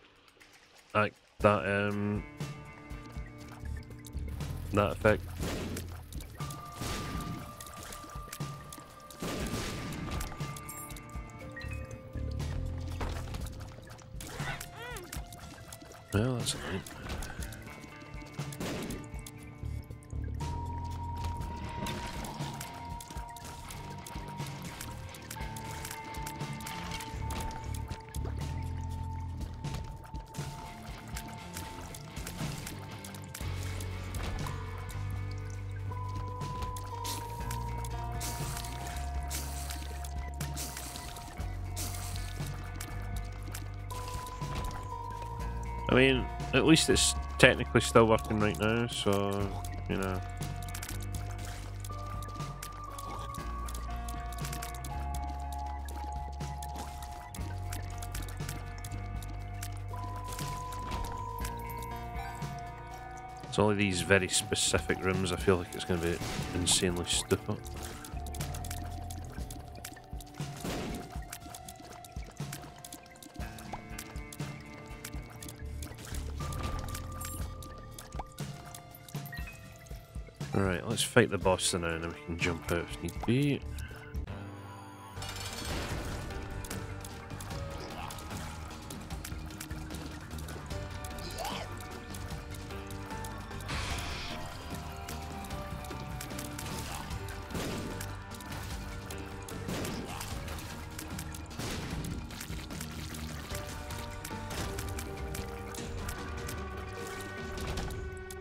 that that um that effect. Least it's technically still working right now, so, you know. It's only these very specific rooms I feel like it's going to be insanely stupid. Let's fight the boss and then we can jump out if need be.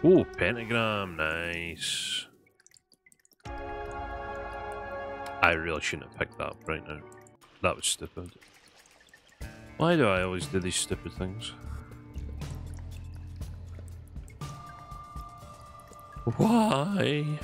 Ooh, pentagram, nice. Shouldn't have picked that up right now. That was stupid. Why do I always do these stupid things? Why?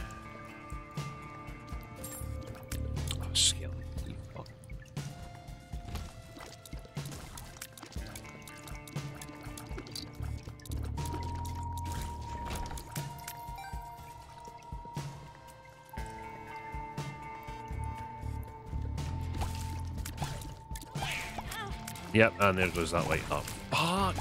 Yep, and there goes that light up. Fuck!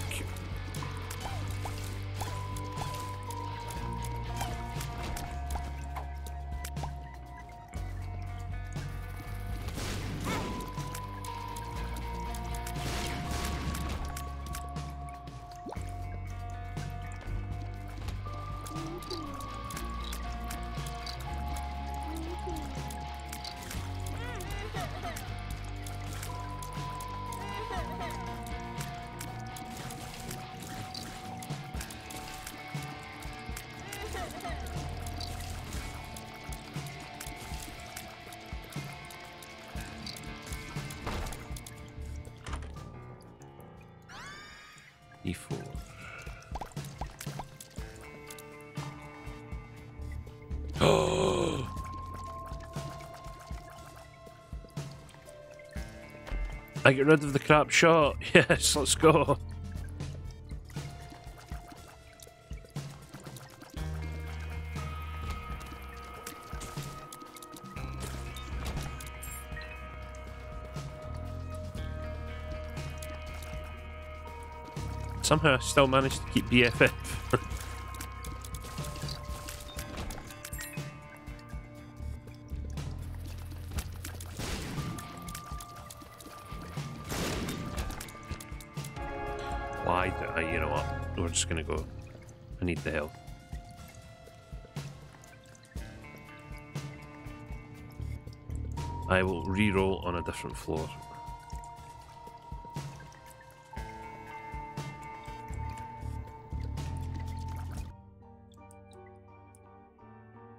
I get rid of the crap shot. Yes, let's go. Somehow I still managed to keep BFF. Just gonna go. I need the health. I will re-roll on a different floor.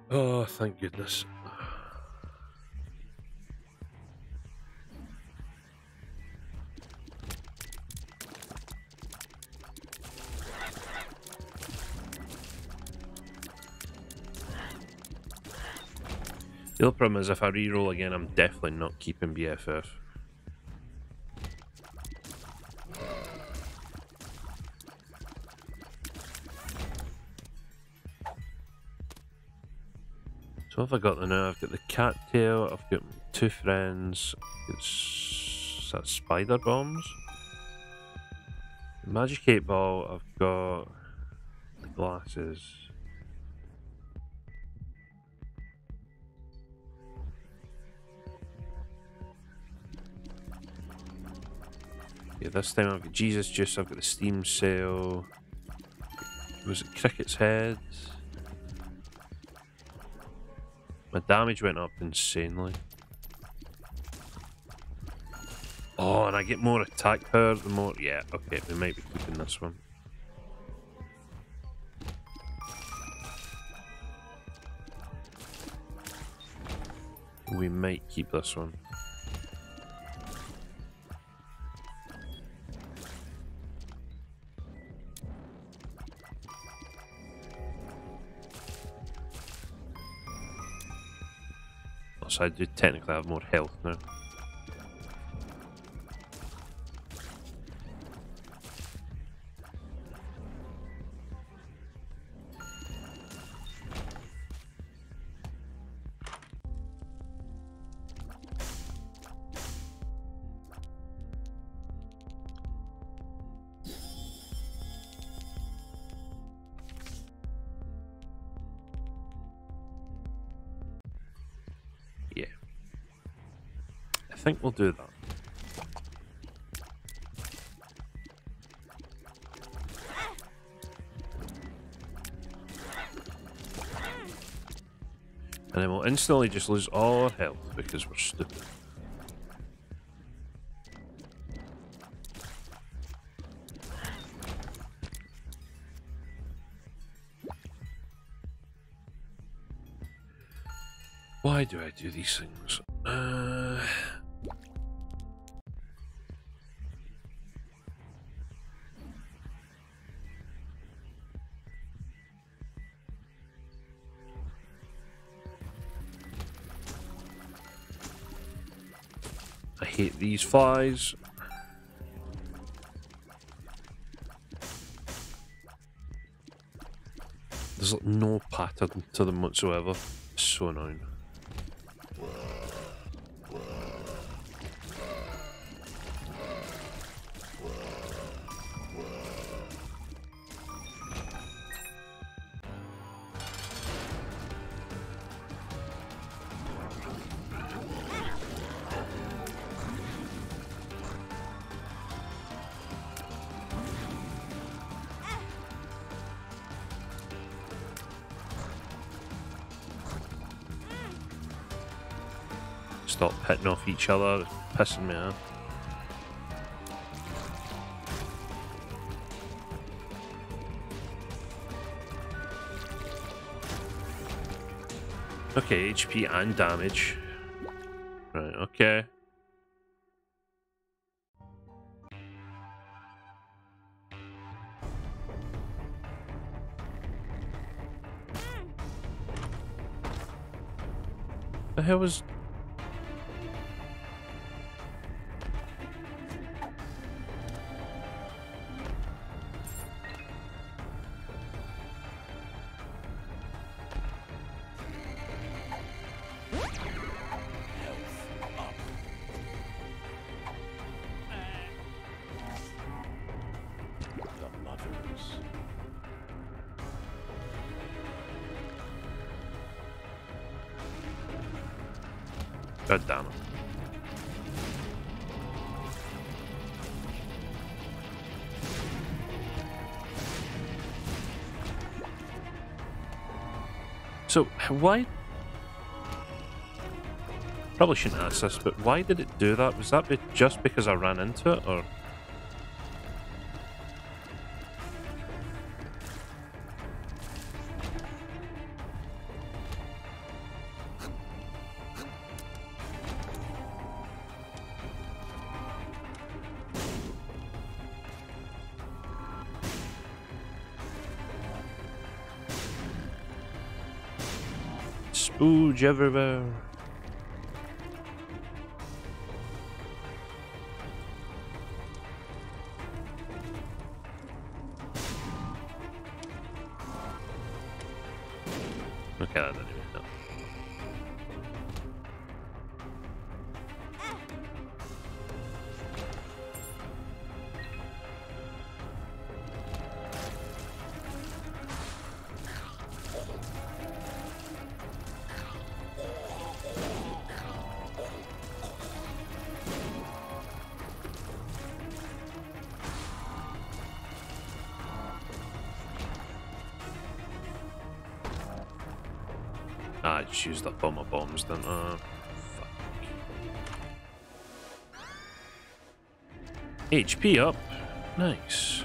Oh, thank goodness. The other problem is if I re-roll again, I'm definitely not keeping BFF. So have I got the now? I've got the cattail, I've got two friends, it's that spider bombs. Magic eight ball, I've got the glasses. Yeah, this time I've got Jesus Juice, I've got the Steam Sale. Was it Cricket's Head? My damage went up insanely. Oh, and I get more attack power the more... Yeah, okay, we might be keeping this one. We might keep this one. I do technically have more health now. We'll do that. And then we'll instantly just lose all our health because we're stupid. Why do I do these things? Uh... these flies. There's like no pattern to them whatsoever. So annoying. Each other, pissing me off. Okay, HP and damage. Right, okay. The hell was So why? Probably shouldn't ask this, but why did it do that? Was that just because I ran into it, or? Spooge everywhere. Uh, okay, that didn't even help. Up all my bombs then. Uh, fuck. HP up. Nice.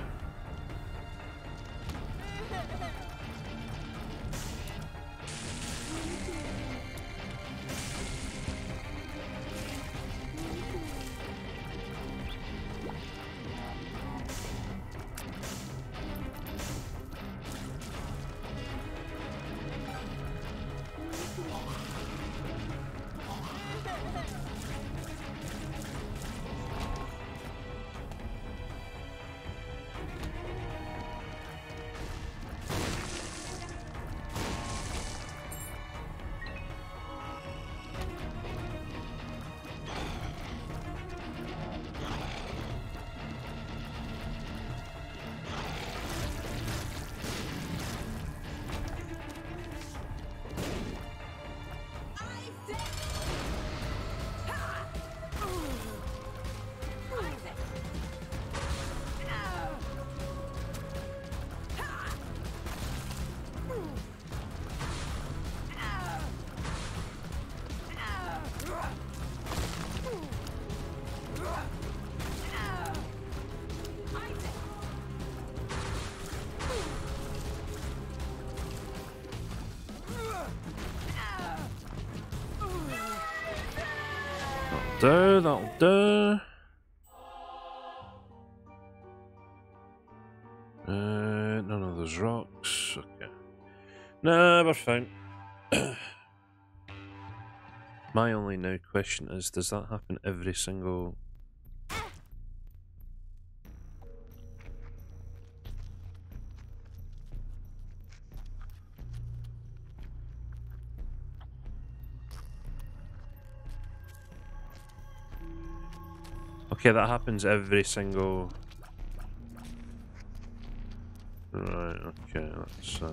Do. Uh, none of those rocks. Okay. No, we're fine. My only now question is, does that happen every single... Okay, that happens every single... Right, okay, that's... Uh...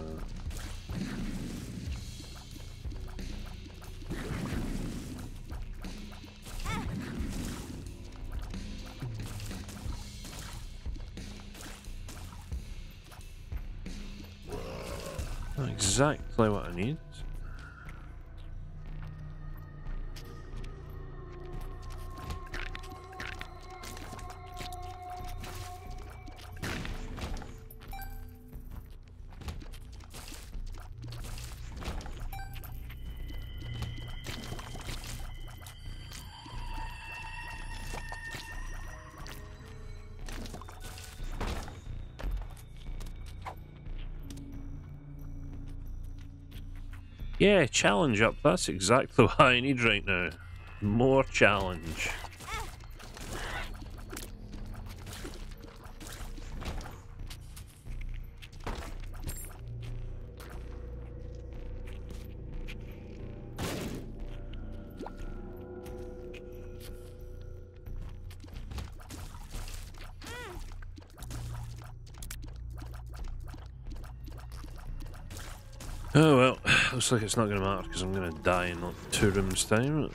Yeah, challenge up. That's exactly what I need right now. More challenge. Looks like it's not going to matter because I'm going to die in like two rooms time.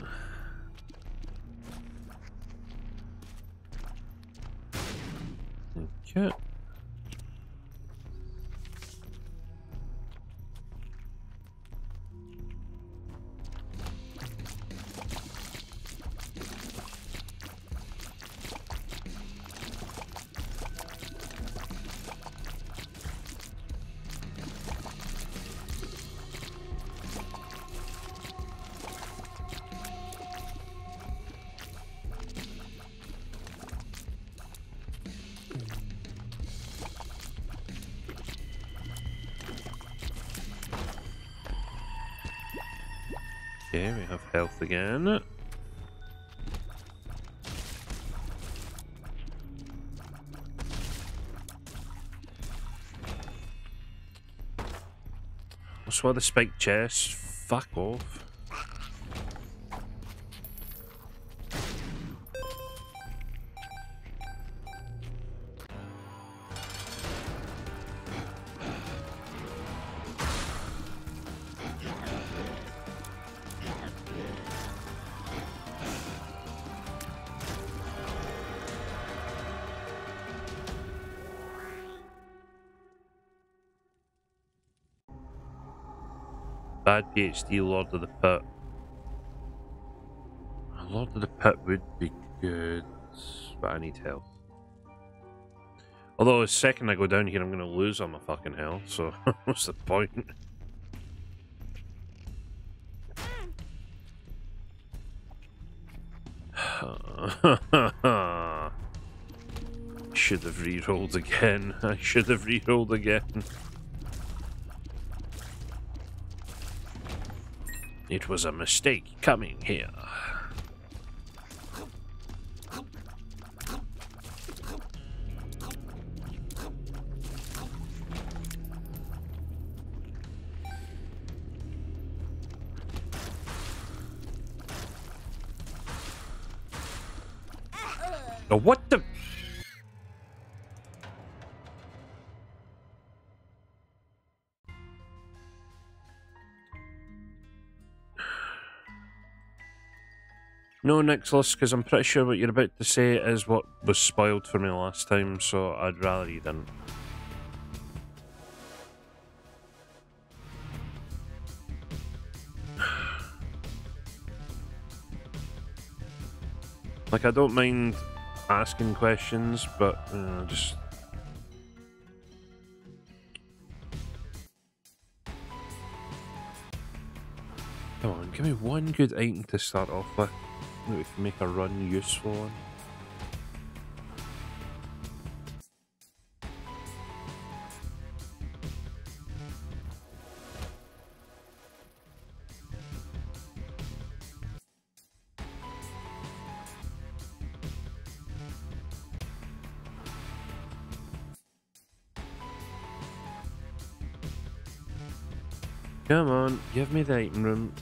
Again. What's what the spiked chest? Fuck off. PhD Lord of the Pit. Lord of the Pit would be good, but I need health. Although the second I go down here I'm going to lose all my fucking health, so what's the point? should have re-rolled again. I should have re-rolled again. It was a mistake coming here. What the? No, Nicholas, because I'm pretty sure what you're about to say is what was spoiled for me last time, so I'd rather you didn't. Like, I don't mind asking questions, but uh, just. Come on, give me one good item to start off with that we can make a run useful on. Come on, give me the item room.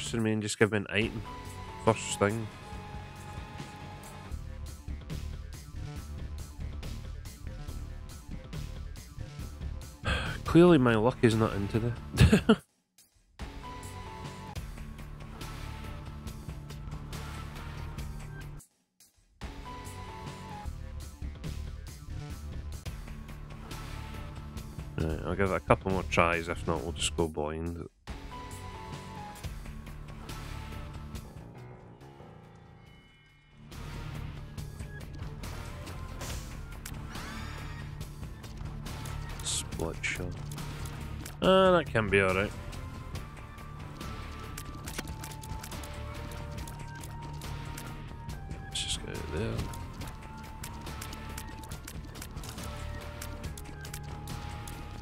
Me and just give me an item. First thing. Clearly my luck is not into the Right, I'll give it a couple more tries, if not we'll just go blind. Can be alright. Let's just go there.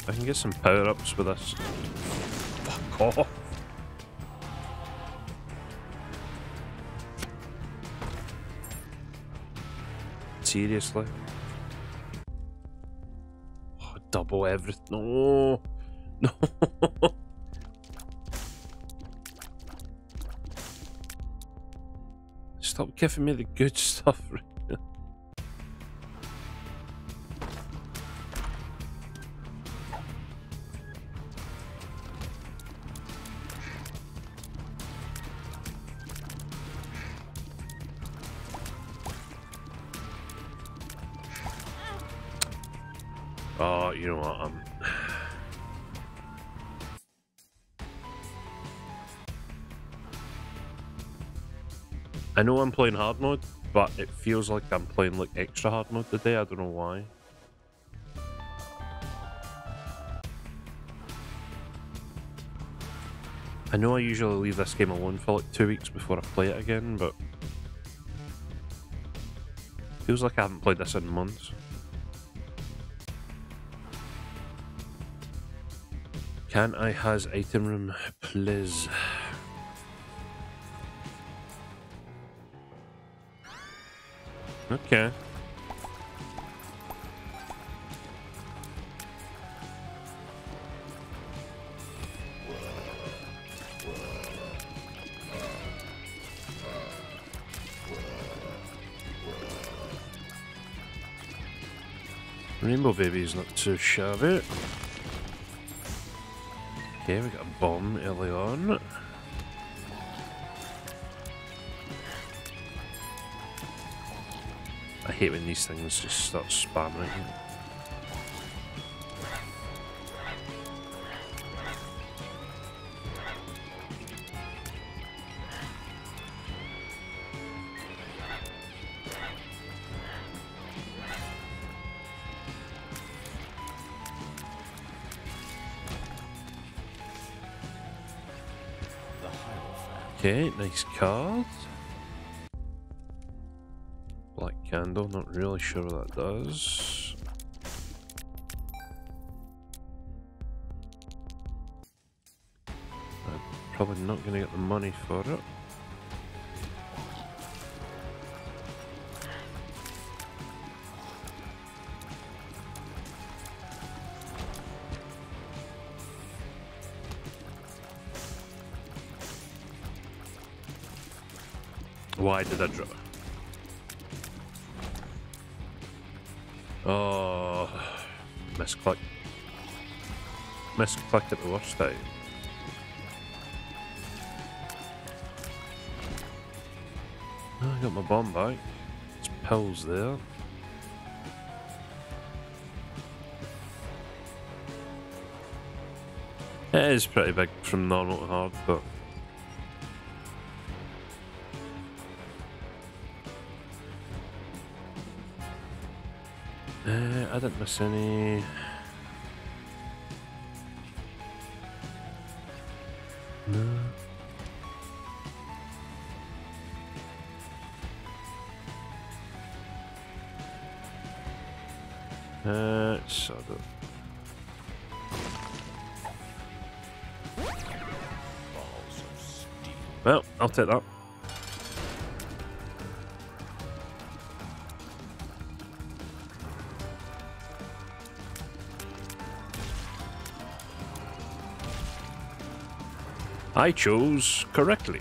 I can get some power ups with this. Fuck off. Seriously? Oh, double everything. No. No. Stop giving me the good stuff. Know I'm playing hard mode, but it feels like I'm playing like extra hard mode today. I don't know why. I know I usually leave this game alone for like two weeks before I play it again, but feels like I haven't played this in months. Can I has item room, please? Okay. Rainbow Baby's not too shabby. Okay, we got a bomb early on. Hate when these things just start spamming. Okay, nice card. Candle, not really sure what that does. I'm probably not going to get the money for it. Why did I draw? Oh, misclick. Misclick at the worst time. Oh, I got my bomb back. There's pills there. It is pretty big from normal to hard, but I didn't miss any. No. Uh, well, I'll take that. I chose correctly.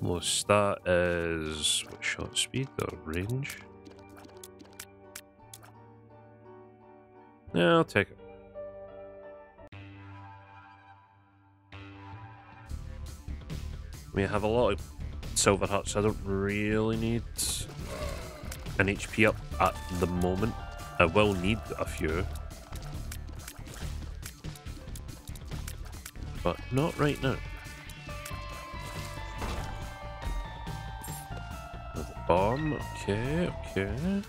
Lowest stat is what shot speed or range? Yeah, I'll take it. We have a lot of silver hearts. I don't really need an HP up at the moment. I will need a few. But not right now. Bomb. Okay, okay.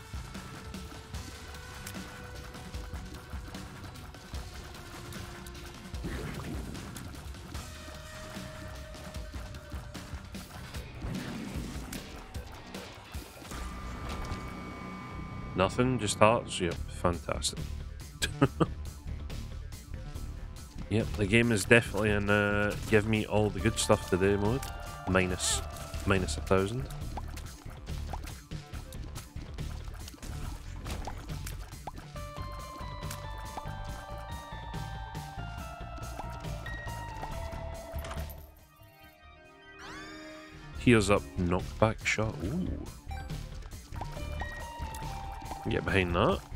Nothing, just hearts? Yep, fantastic. yep, the game is definitely in uh, give me all the good stuff today mode. Minus, minus a thousand. Here's up, knockback shot. Ooh. Get behind that.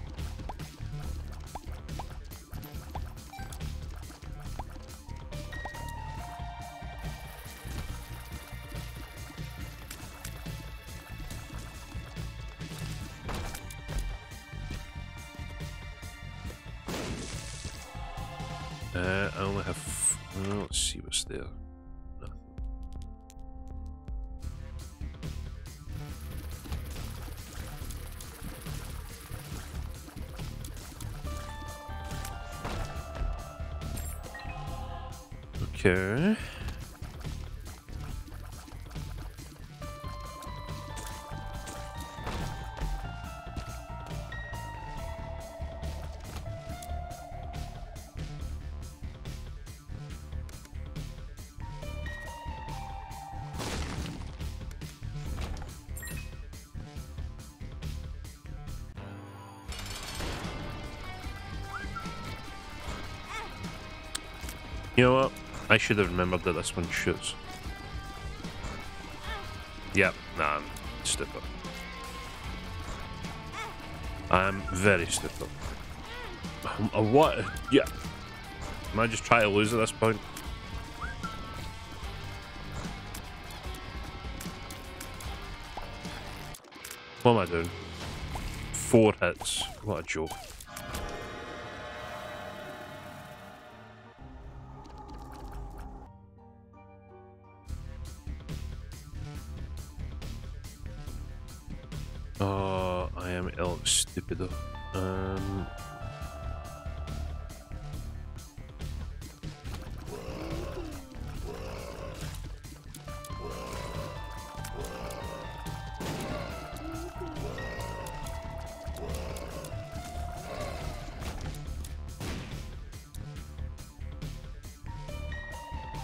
Should have remembered that this one shoots. Yep, nah, I'm stupid. I'm very stupid. Um, what? Yeah. Am I just trying to lose at this point? What am I doing? Four hits. What a joke. Um.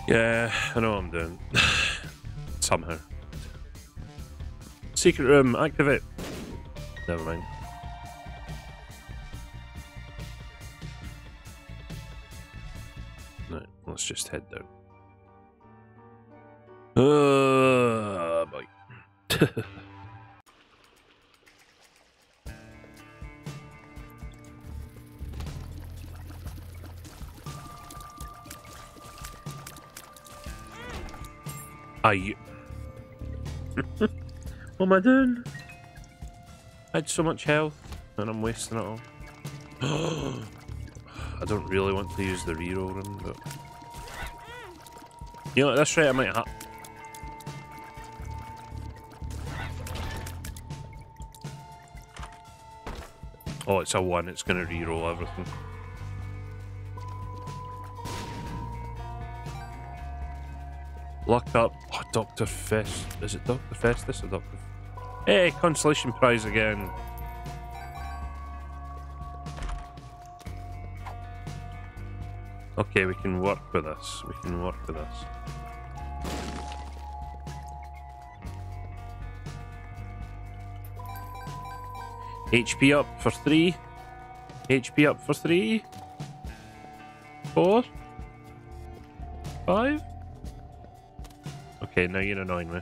Yeah, I know what I'm doing. Somehow. Secret room, activate. Never mind. No, let's just head down. Uh, boy. I. what am I doing? I had so much health and I'm wasting it all. I don't really want to use the reroll run, but. You know what, that's right, I might have. Oh, it's a one, it's gonna reroll everything. Locked up. Oh, Dr. Fest. Is it Dr. Festus or Dr. Hey, consolation prize again. Okay, we can work with this. We can work with this. HP up for three. HP up for three. Four. Five. Okay, now you're annoying me.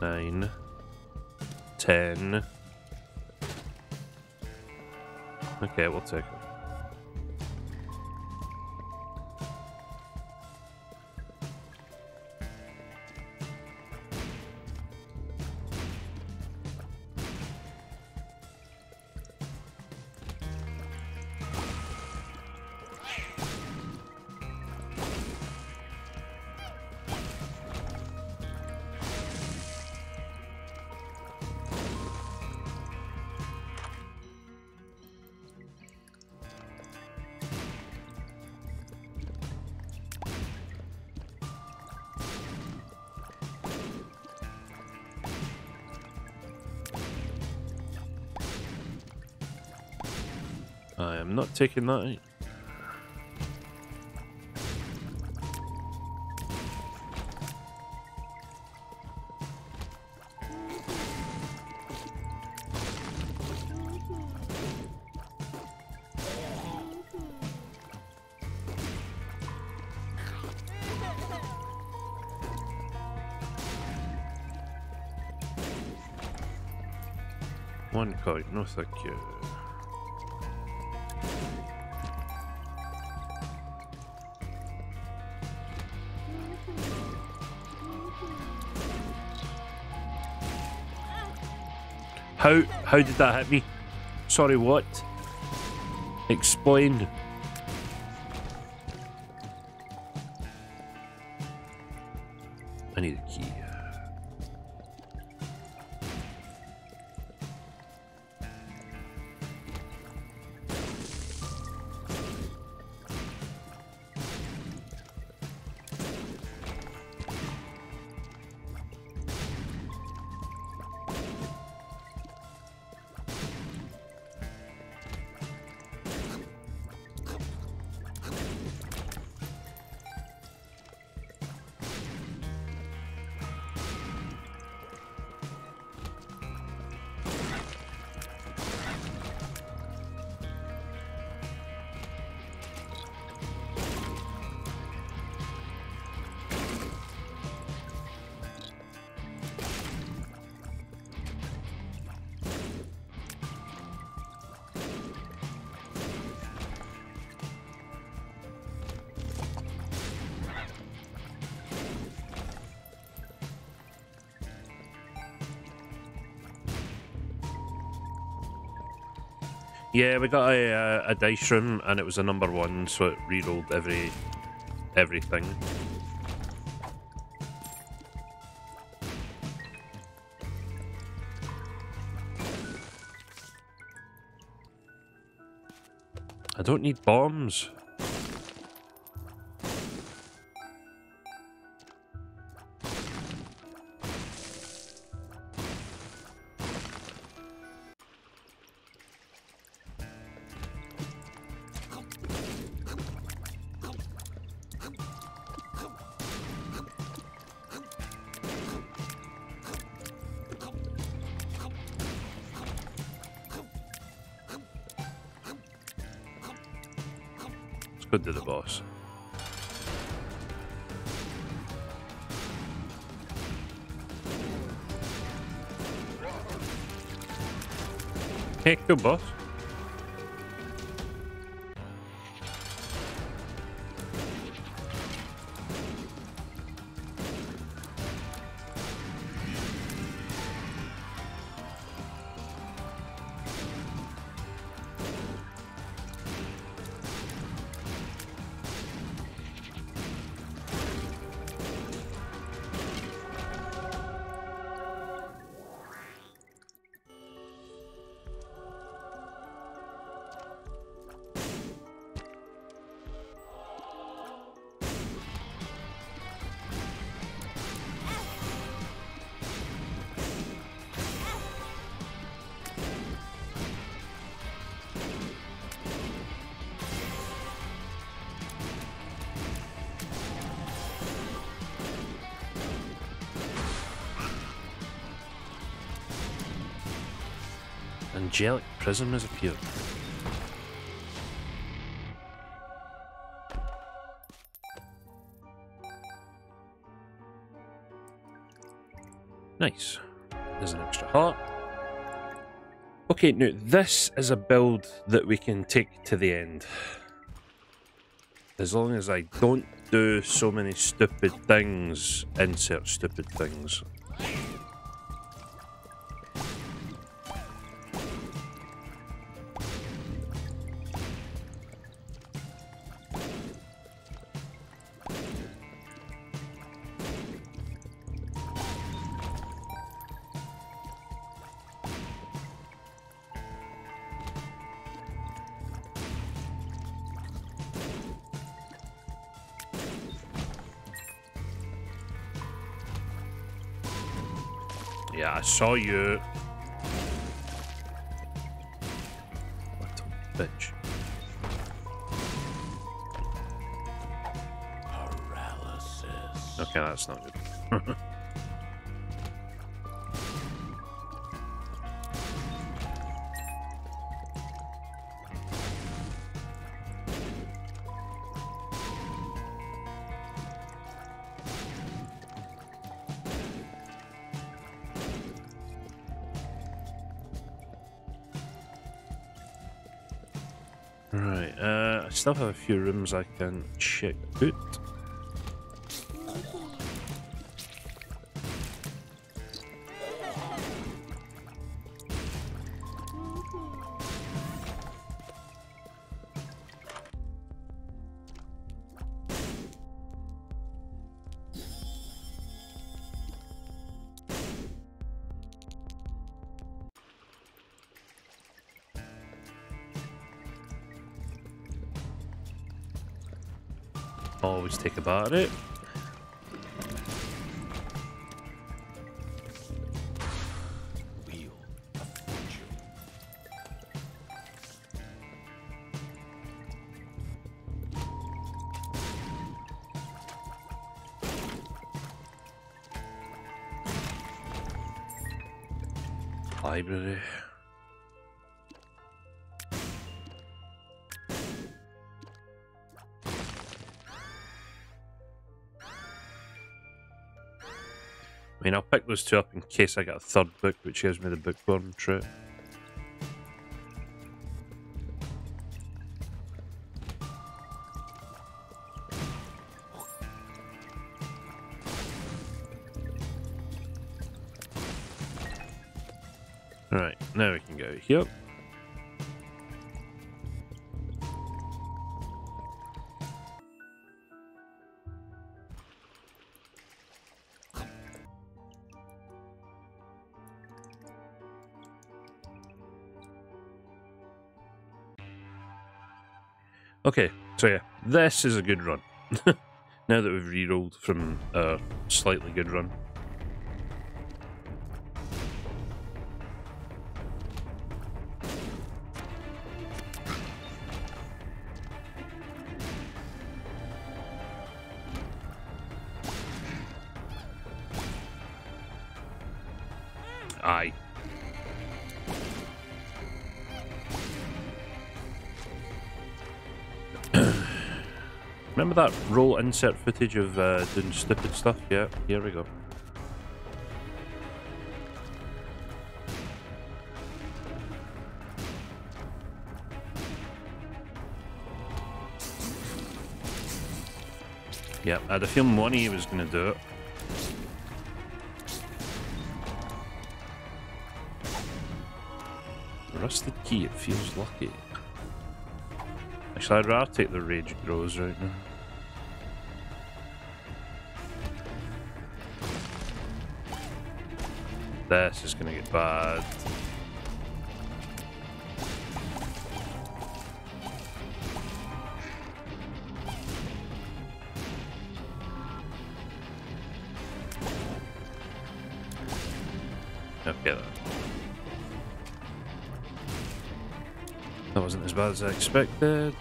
Nine. Ten. Okay, we'll take it. Taking that. out. One coin, no thank you. How did that hit me? Sorry, what? Explain. Yeah, we got a, a dice room and it was a number one, so it re-rolled every everything. I don't need bombs. Good boss. Angelic prism has appeared. Nice. There's an extra heart. Okay, now this is a build that we can take to the end. As long as I don't do so many stupid things, insert stupid things. Oh yeah, you. Have a few rooms I can check out. about it. Those two up in case I get a third book, which gives me the bookworm trait. This is a good run. now that we've re-rolled from a slightly good run. Remember that roll insert footage of uh, doing stupid stuff? Yeah, here we go. Yeah, I had a feeling one you was going to do it. Rusted key, it feels lucky. Actually, I'd rather take the rage grows right now. This is gonna get bad. Okay. That wasn't as bad as I expected.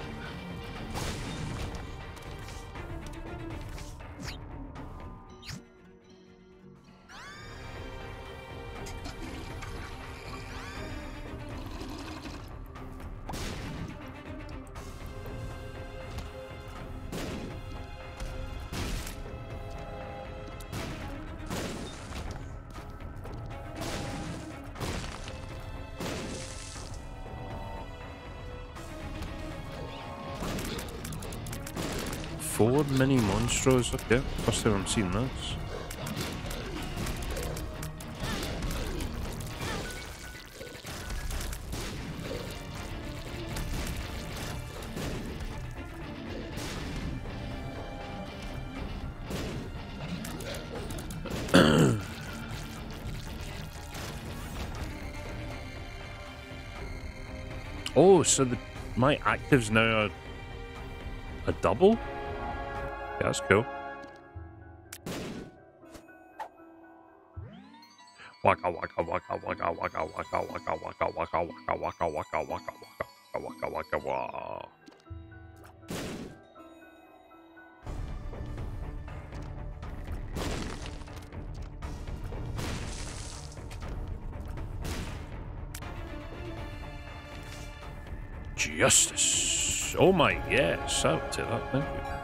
Four mini monstros. Okay, first time I'm seeing this. oh, so the, my actives now are a double? That's cool. Waka waka waka waka waka waka waka waka waka waka waka waka waka waka waka waka waka Justice. Oh my yes, out to that, thank you.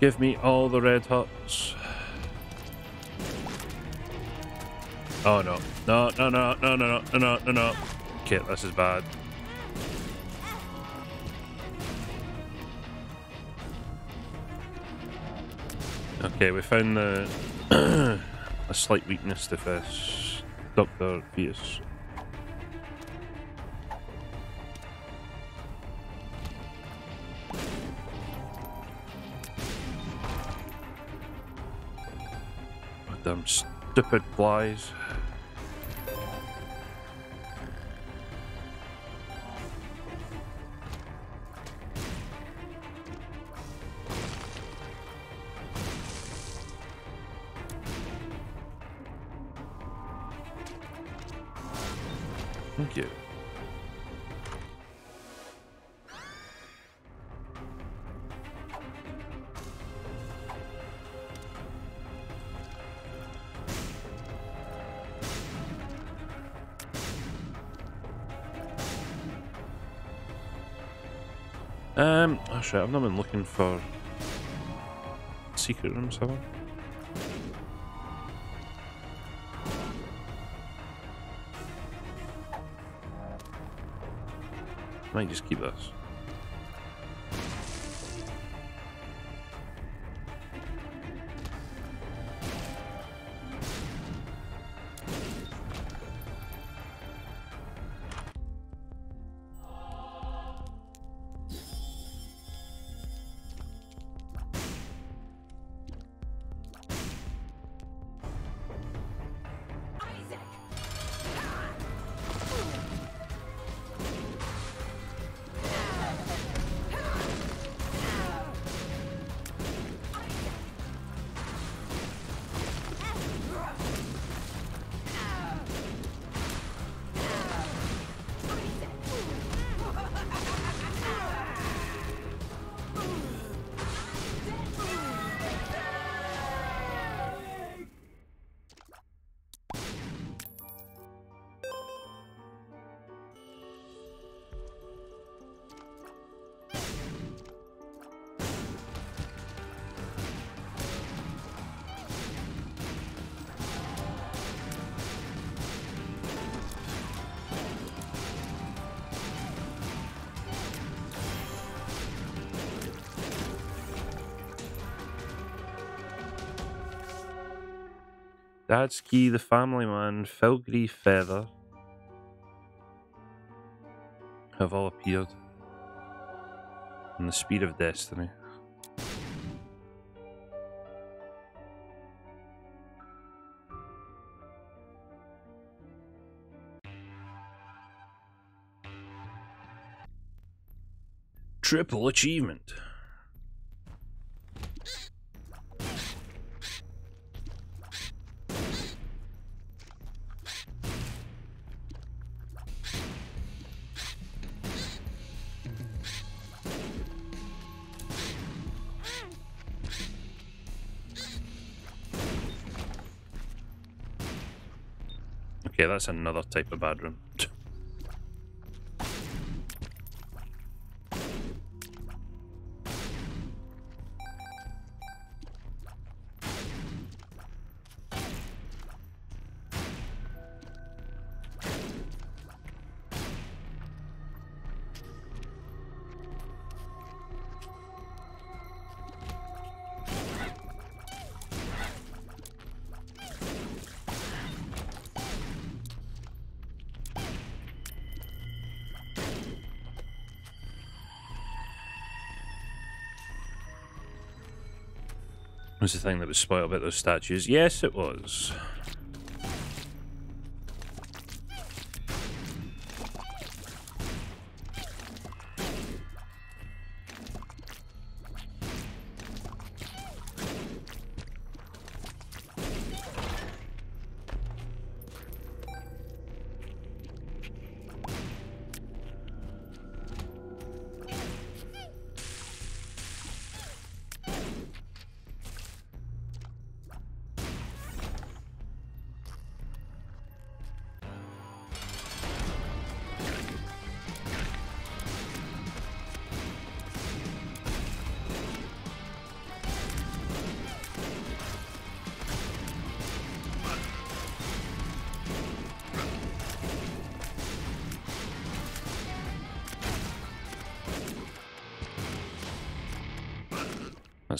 Give me all the red hots. Oh no. No, no, no, no, no, no, no, no, no. Okay, this is bad. Okay, we found the a slight weakness to fish. Dr. Fierce. Stupid flies. Actually, I've not been looking for secret rooms, have I? Might just keep this. Dadski, the family man, Felgry Feather have all appeared in the speed of destiny. Triple achievement. Okay, that's another type of bad room. Was the thing that was spoiled about those statues? Yes, it was.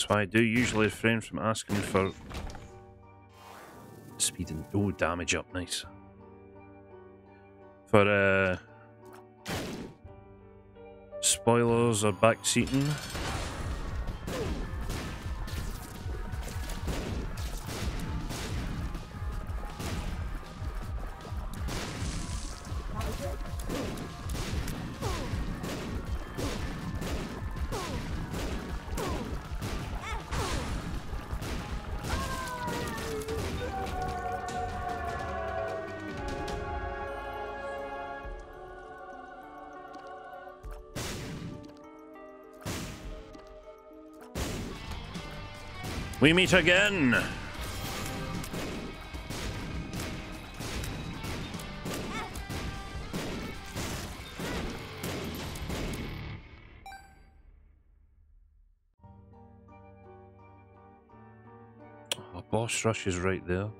Why I do usually refrain from asking for speed and oh damage up, nice. For uh spoilers or backseating. We meet again. Oh, boss rush is right there.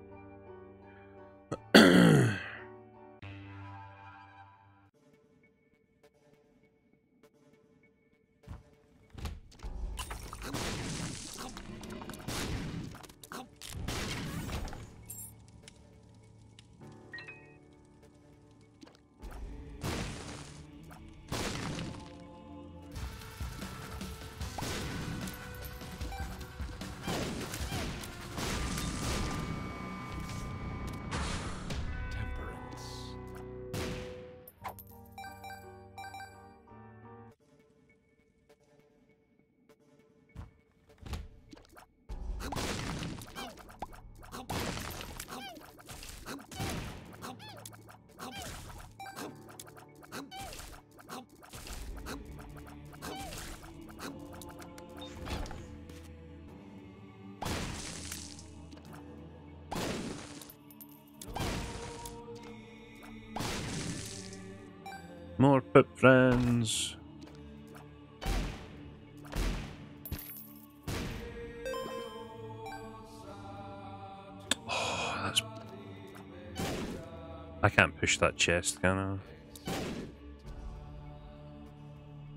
Push that chest, can I?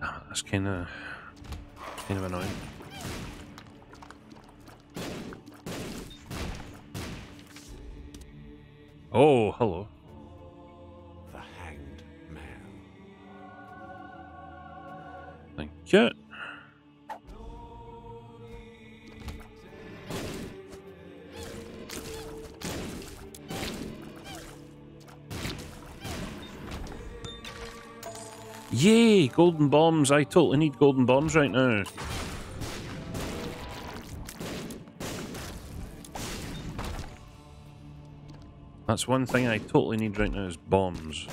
Damn it, that's kind of kind of annoying. Oh, hello. The Hanged Man. Thank you. Golden bombs. I totally need golden bombs right now. That's one thing I totally need right now is bombs.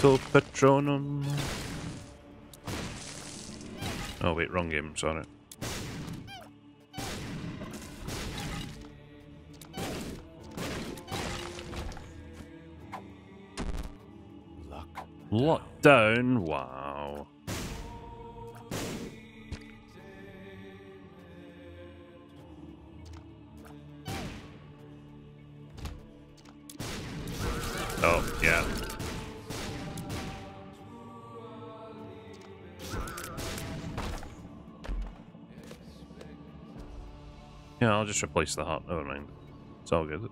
Expecto Patronum. Oh wait, wrong game, sorry. Lock. Lockdown. Wow. Oh, yeah. Yeah, I'll just replace the heart. Never mind. It's all good.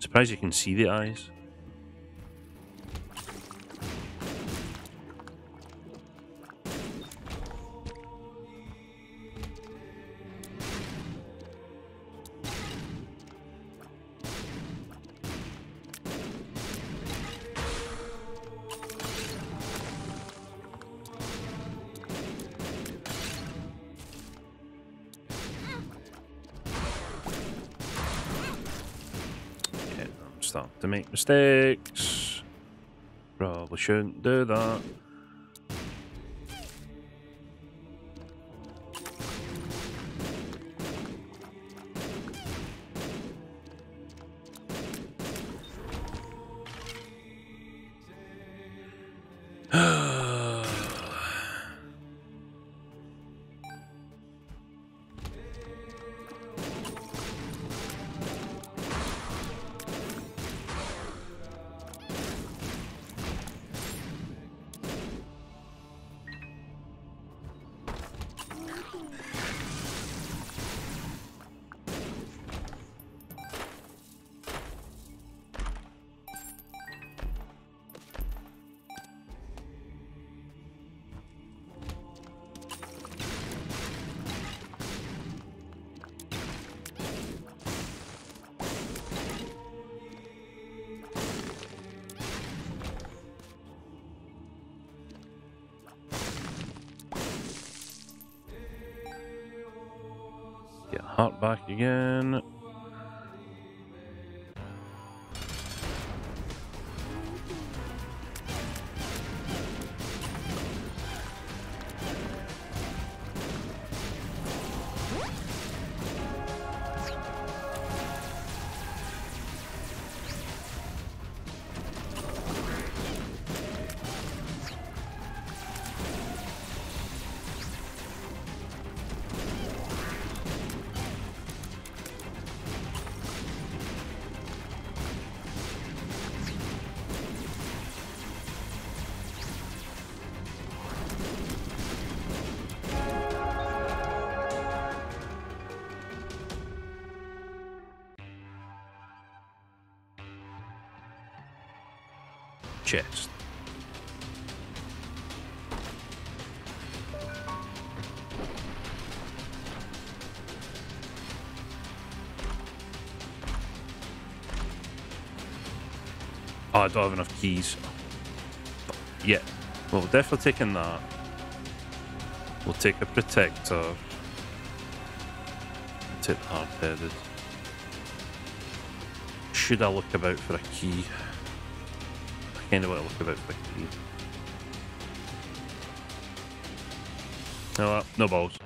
Surprised you can see the eyes. Probably shouldn't do that. Don't have enough keys. Yeah. Well, we're definitely taking that. We'll take a protector. Take the hard headed. Should I look about for a key? I kind of want to look about for a key. No, uh, no balls.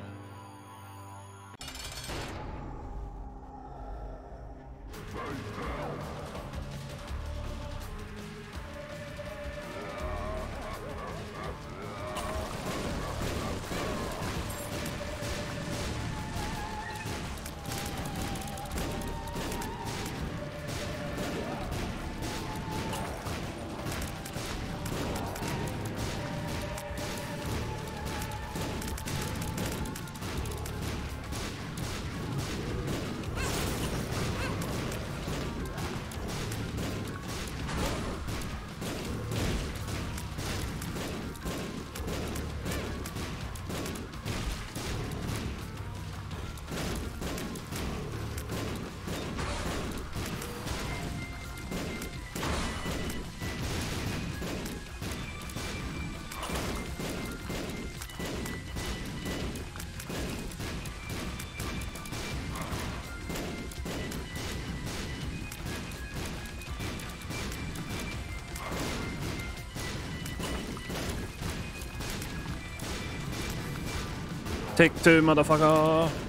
Take two, motherfucker.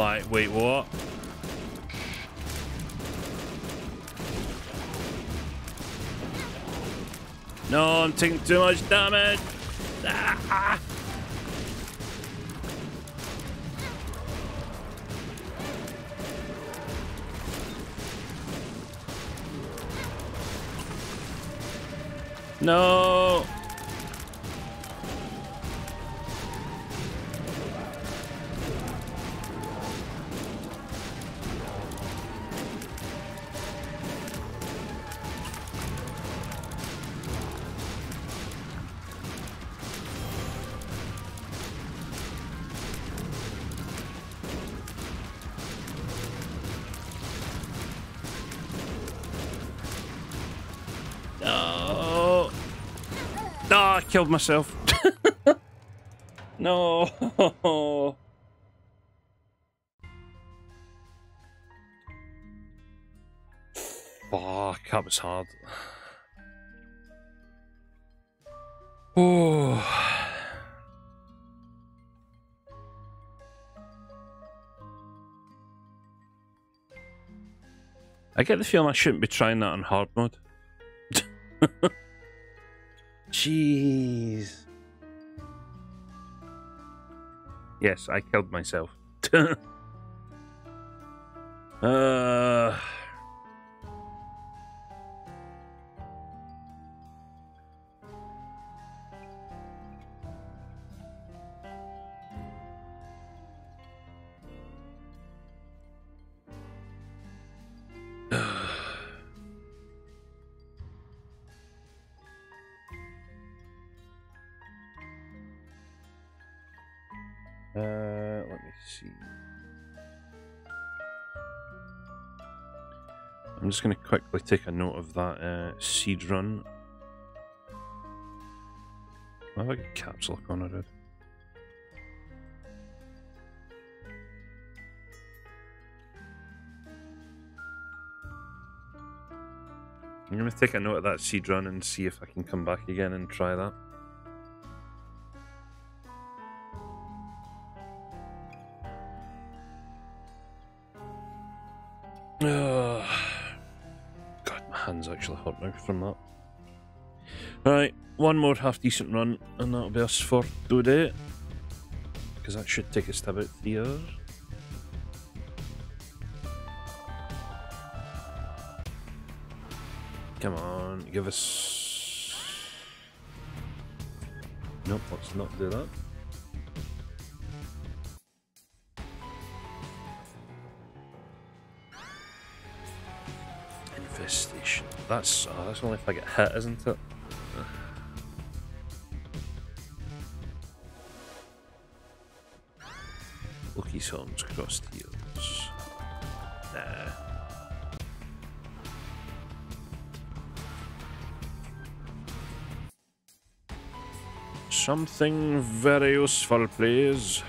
My, wait, what? No, I'm taking too much damage. Killed myself. no. Fuck, that was hard. Oh. I get the feeling I shouldn't be trying that on hard mode. Jeez. Yes, I killed myself. uh. I'm just going to quickly take a note of that uh, seed run. I have a caps lock on it. I'm going to take a note of that seed run and see if I can come back again and try that. Now from that. Right, one more half decent run, and that'll be us for today. Because that should take us to about three hours. Come on, give us. Nope, let's not do that. That's oh, that's only if I get hit, isn't it? Lucky Songs crossed heels. Nah. Something very useful, please.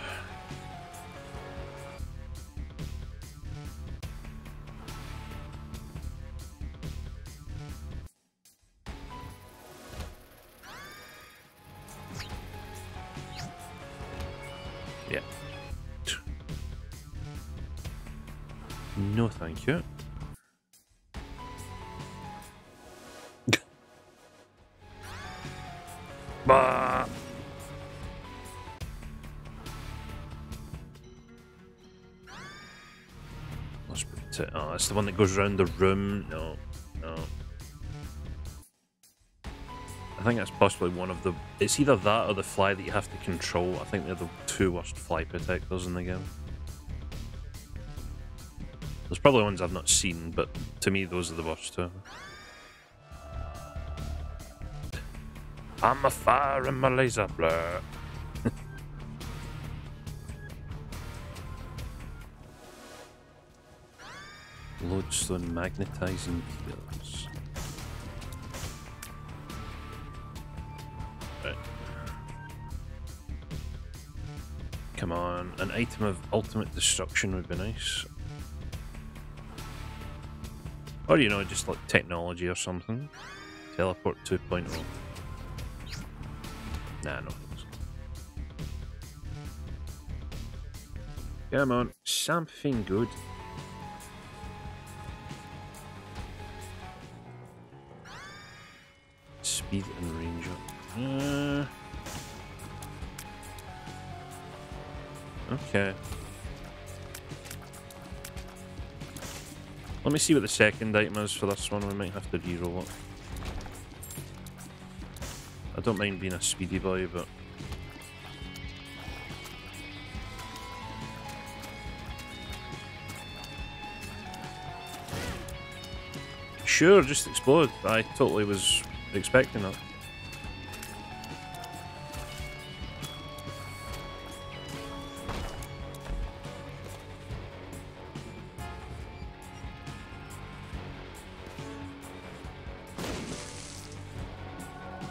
The one that goes around the room. No, no. I think that's possibly one of the. It's either that or the fly that you have to control. I think they're the two worst fly protectors in the game. There's probably ones I've not seen, but to me, those are the worst two. I'm a fire and my laser blur. Lodestone magnetizing. Right. Come on, an item of ultimate destruction would be nice. Or, you know, just like technology or something. Teleport 2.0. Nah, no. Come on, something good. Speed and range up. Uh, okay. Let me see what the second item is for this one. We might have to reroll it. I don't mind being a speedy boy, but... Sure, just explode. I totally was expecting that.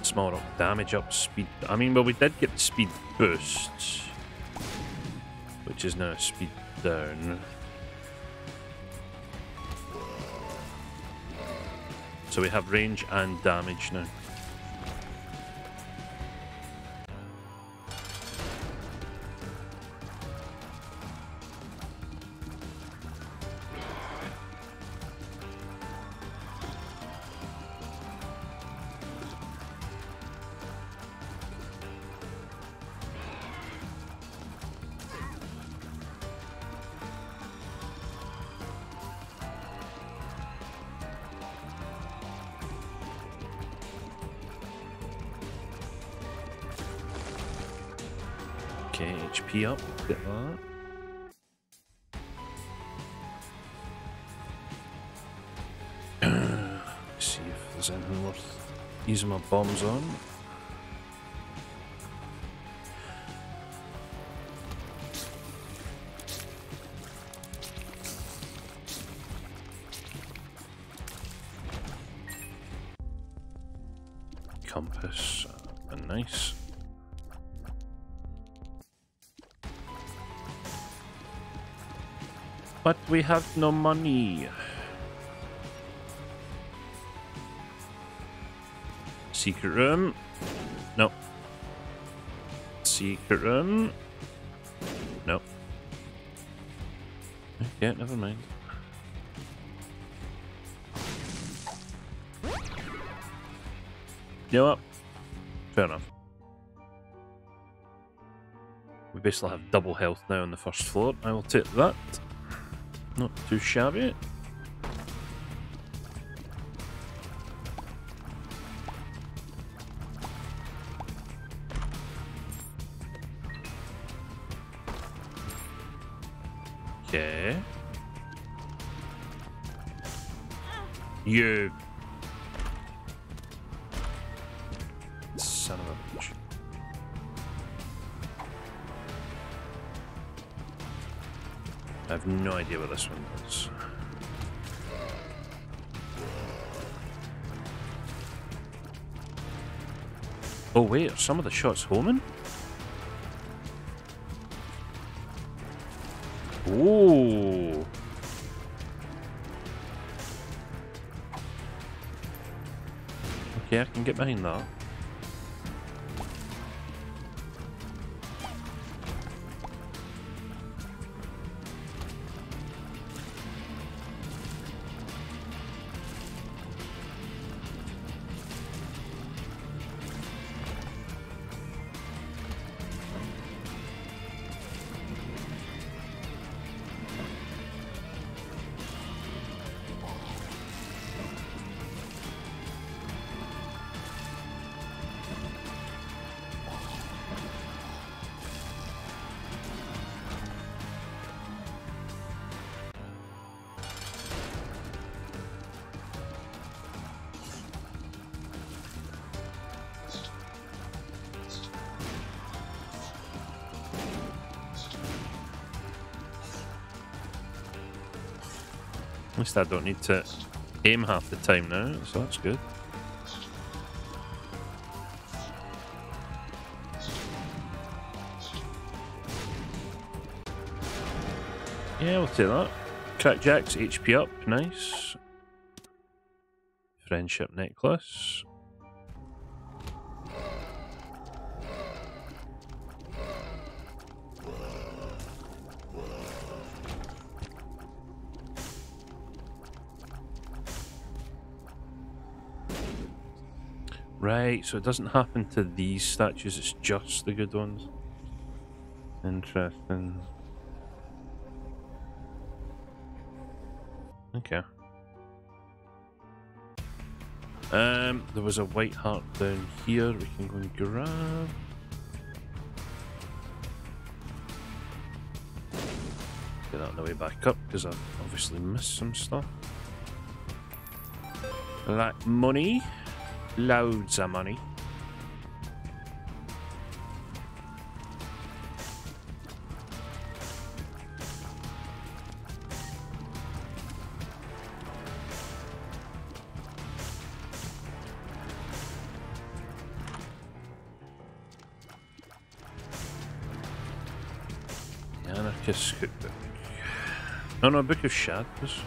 Small up damage up speed. I mean, well, we did get speed boost, which is now speed down. So we have range and damage now. Bombs on. Compass, uh, nice. But we have no money. Secret room. No. Secret room. No. Okay, never mind. You know what? Fair enough. We basically have double health now on the first floor. I will take that. Not too shabby. Some of the shots homing? Ooh. Okay, I can get behind that. Least I don't need to aim half the time now, so that's good. Yeah, we'll take that. Crack Jacks HP up, nice. Friendship necklace. Right, so it doesn't happen to these statues, it's just the good ones. Interesting. Okay. Um, there was a white heart down here we can go and grab. Get that on the way back up because I've obviously missed some stuff. Like money. Loads of money. Anarchist cookbook. No, no, Book of Shadows.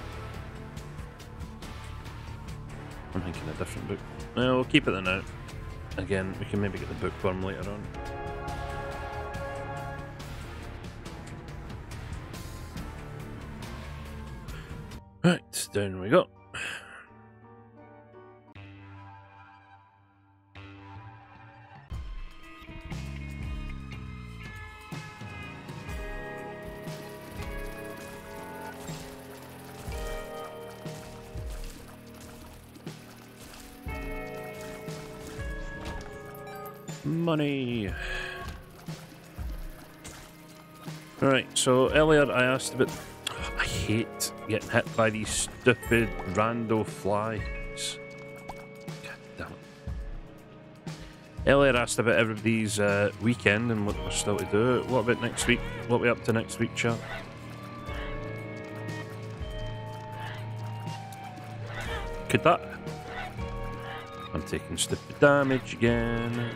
I'm thinking a different book. No, we'll keep it then out. Again, we can maybe get the bookworm later on. Right, down we go. Earlier I asked about. I hate getting hit by these stupid rando flies. God damn it. Asked about everybody's uh, weekend and what we're still to do. What about next week? What we up to next week, chat? Could that? I'm taking stupid damage again.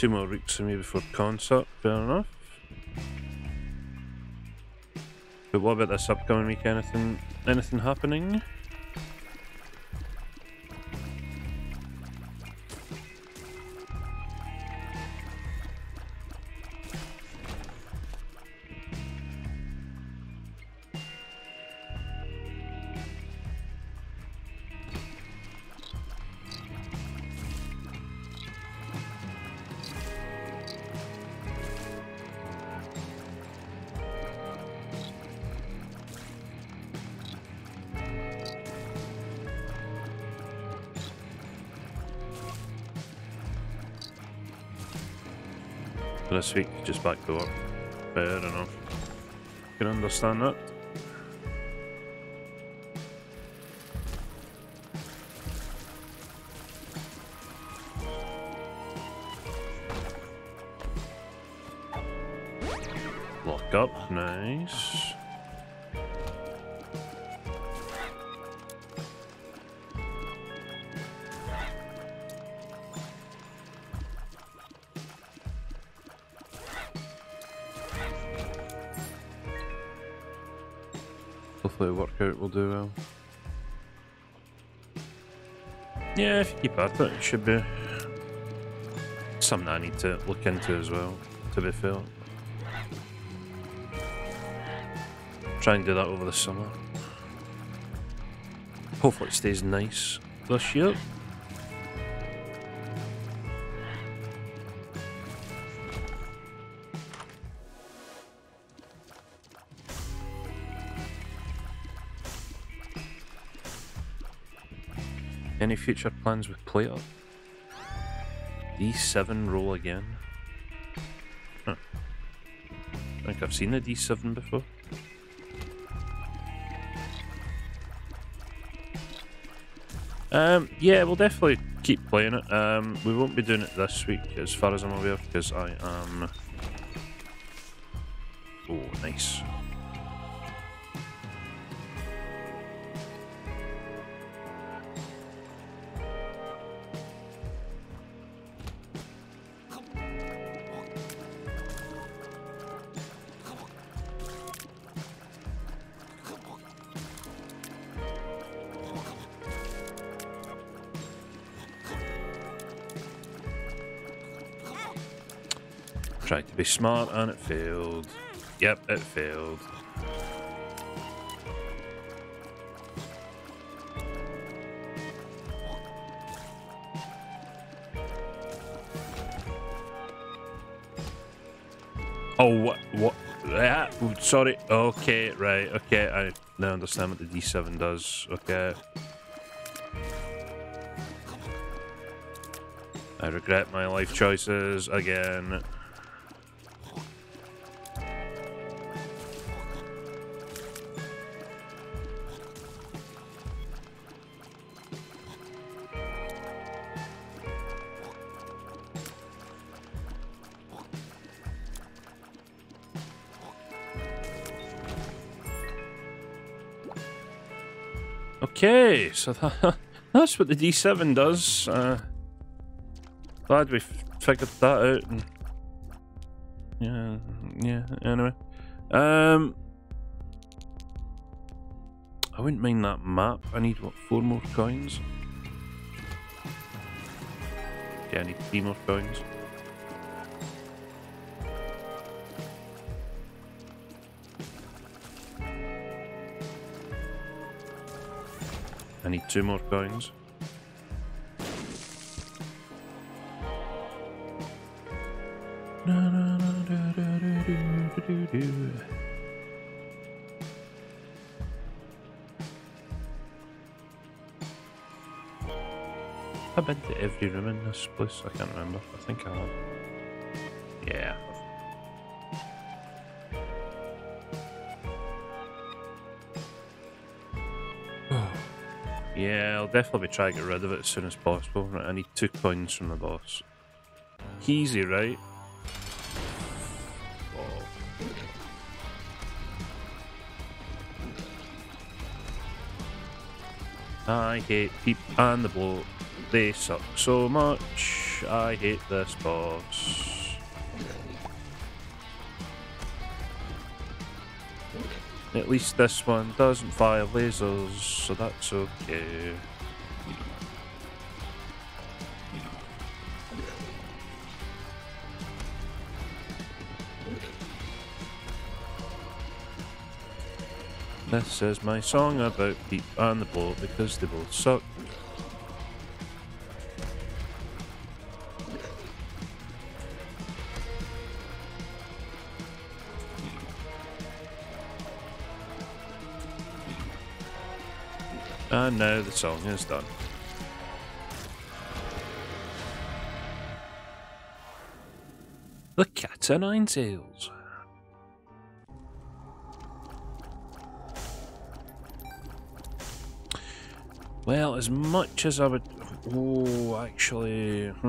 Two more weeks for me before concert, fair enough. But what about this upcoming week? Anything, anything happening? Week, just back to work. Fair enough. Can understand that. At it, it should be something I need to look into as well, to be fair. Try and do that over the summer. Hopefully it stays nice this year. Any future plans with Plato? D7 roll again. Huh. I think I've seen the D7 before. Um, yeah, we'll definitely keep playing it. Um, we won't be doing it this week, as far as I'm aware, because I am. Tried to be smart and it failed. Yep, it failed. Oh, what? What? Yeah, sorry. Okay, right. Okay, I now understand what the D7 does. Okay. I regret my life choices again. So that, that's what the D7 does. Uh, glad we figured that out. And yeah, yeah. Anyway, um, I wouldn't mind that map. I need what four more coins. Yeah, I need three more coins. I need two more coins. I've been to every room in this place. I can't remember. I think I have. Definitely trying to get rid of it as soon as possible. Right, I need two coins from the boss. Easy, right? I hate Peep and the bloat. They suck so much. I hate this boss. At least this one doesn't fire lasers, so that's okay. This is my song about Peep and the Bloat because they both suck. And now the song is done. The Cat o' Nine Tails. As much as I would. Oh, actually.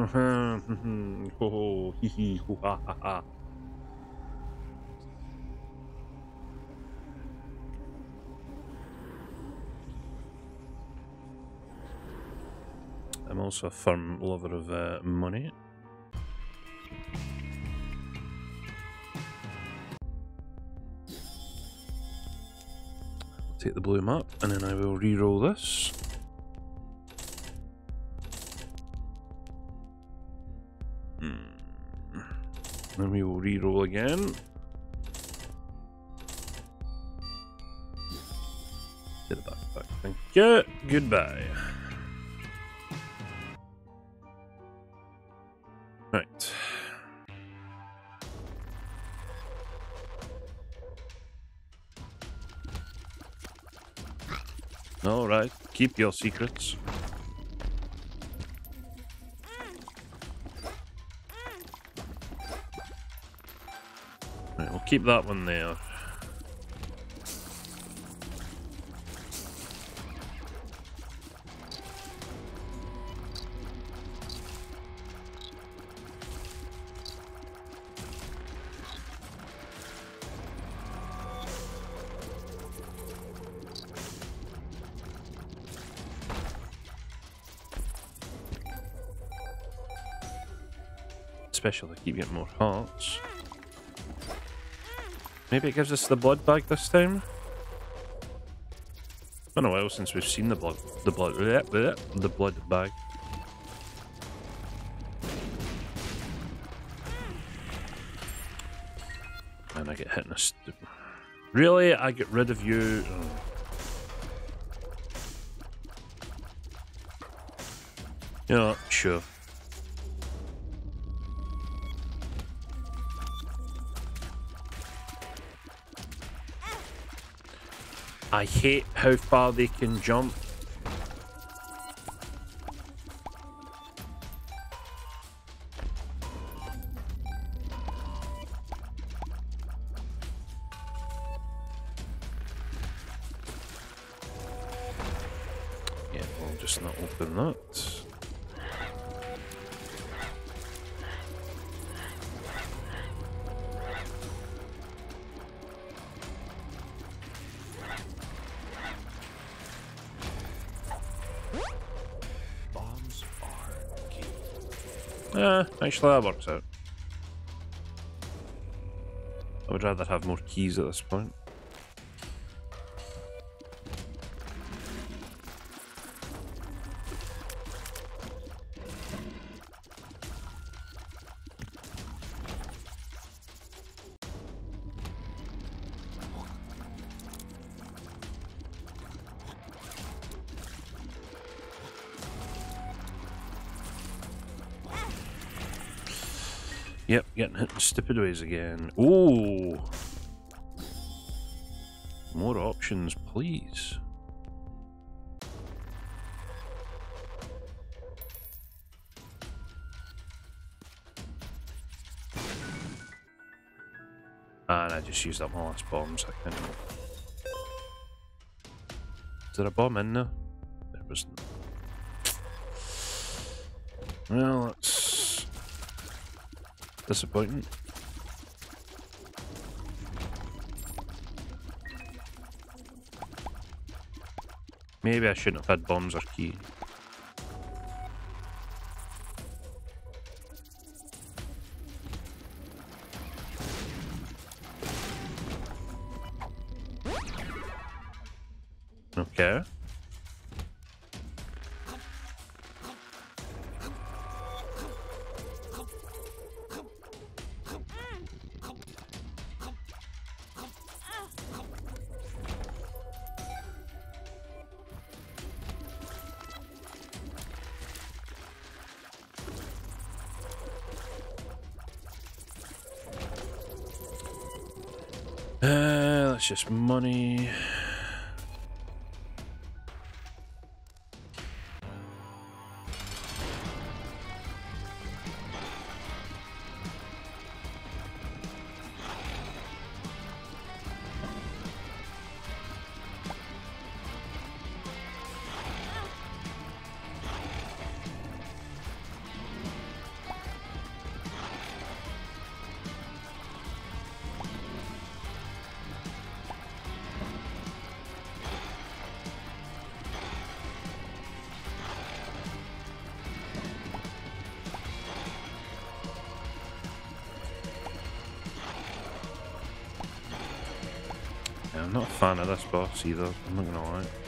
I'm also a firm lover of uh, money. Take the blue map and then I will re-roll this. Again. It back, back. Thank you. Goodbye. Right. All right. Keep your secrets. Keep that one there. Especially keep getting more hearts. Maybe it gives us the blood bag this time? Been a while since we've seen the blood the blood the blood bag. And I get hit in a stupid Really? I get rid of you? Oh. Yeah, sure. I hate how far they can jump. Actually that works out. I would rather have more keys at this point. Hit in stupid ways again. Ooh. More options, please. Ah, and I just used up my last bombs. I can't. Is there a bomb in there? There wasn't. Well, that's disappointing. Maybe I shouldn't have had bombs or key. Money. Fan of this boss either, I'm not gonna lie.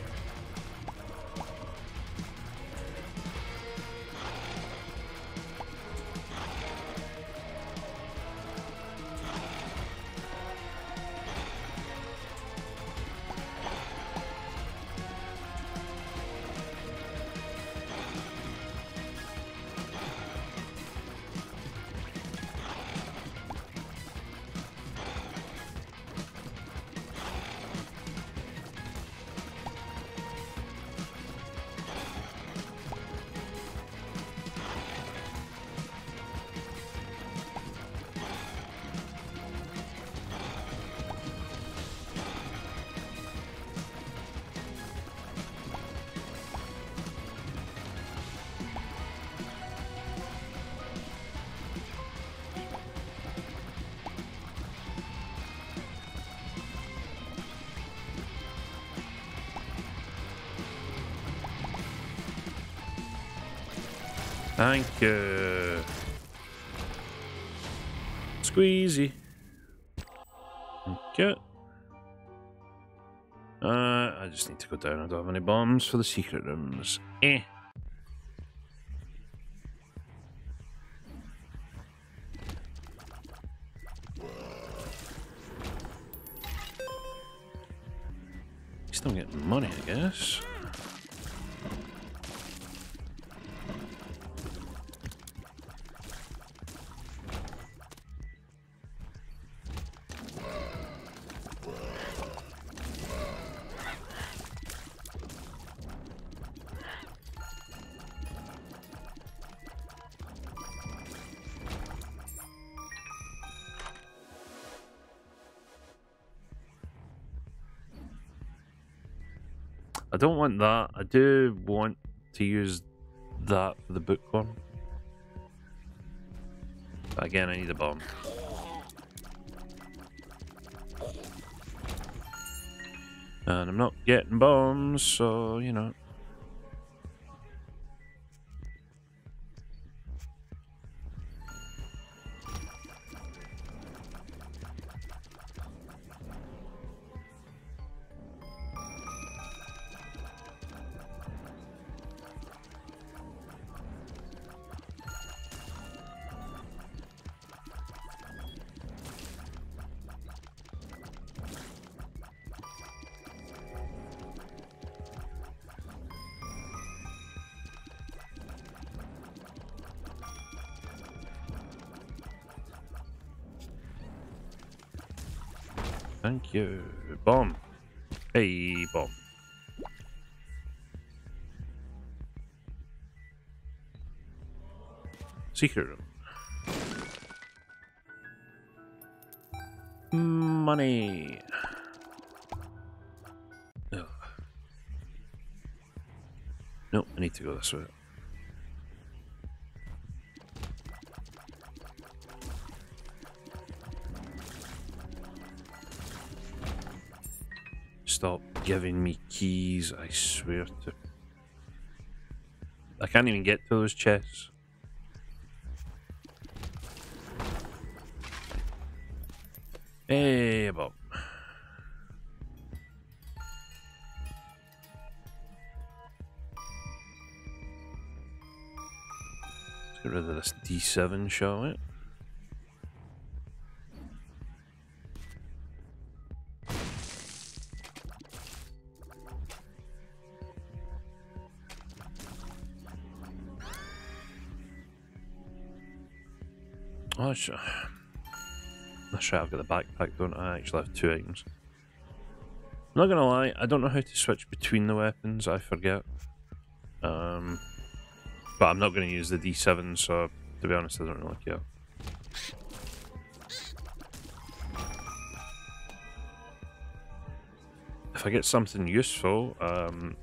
Thank you. Squeezy. Okay. Uh, I just need to go down. I don't have any bombs for the secret rooms. Eh. Don't want that. I do want to use that for the bookworm. But again, I need a bomb. And I'm not getting bombs, so, you know. Secret room. Money. Ugh. No, I need to go this way. Stop giving me keys, I swear to. I can't even get to those chests. 57 show it? Oh, that's right, I've got the backpack, don't I? I actually have two items. I'm not gonna lie, I don't know how to switch between the weapons, I forget. Um, but I'm not gonna use the D7, so to be honest, I don't really care. If I get something useful, um,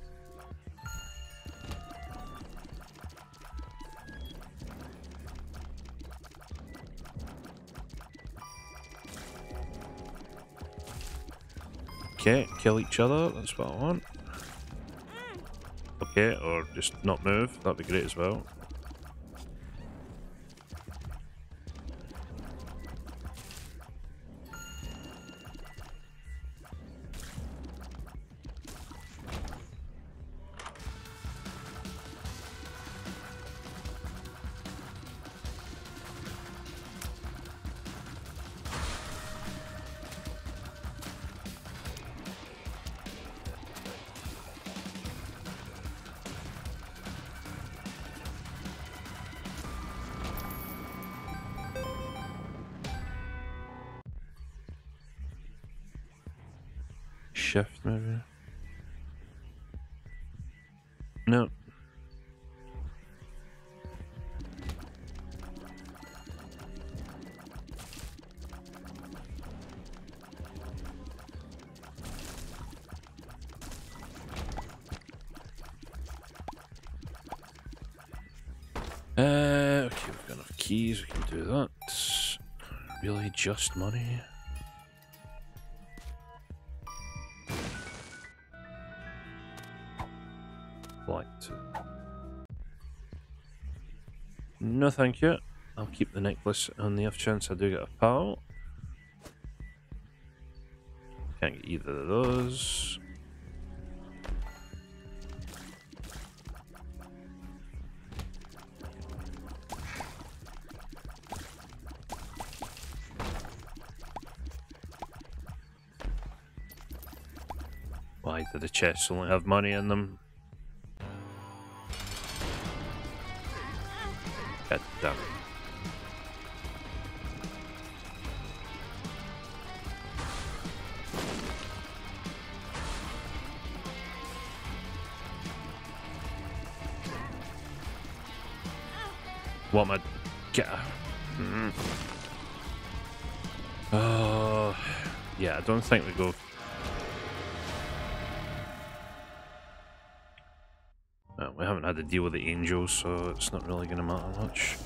Okay, kill each other, that's what I want. Okay, or just not move, that'd be great as well. Just money? Like. No, thank you. I'll keep the necklace on the off chance I do get a pal. Chests only have money in them? Deal with the angels, so it's not really going to matter much.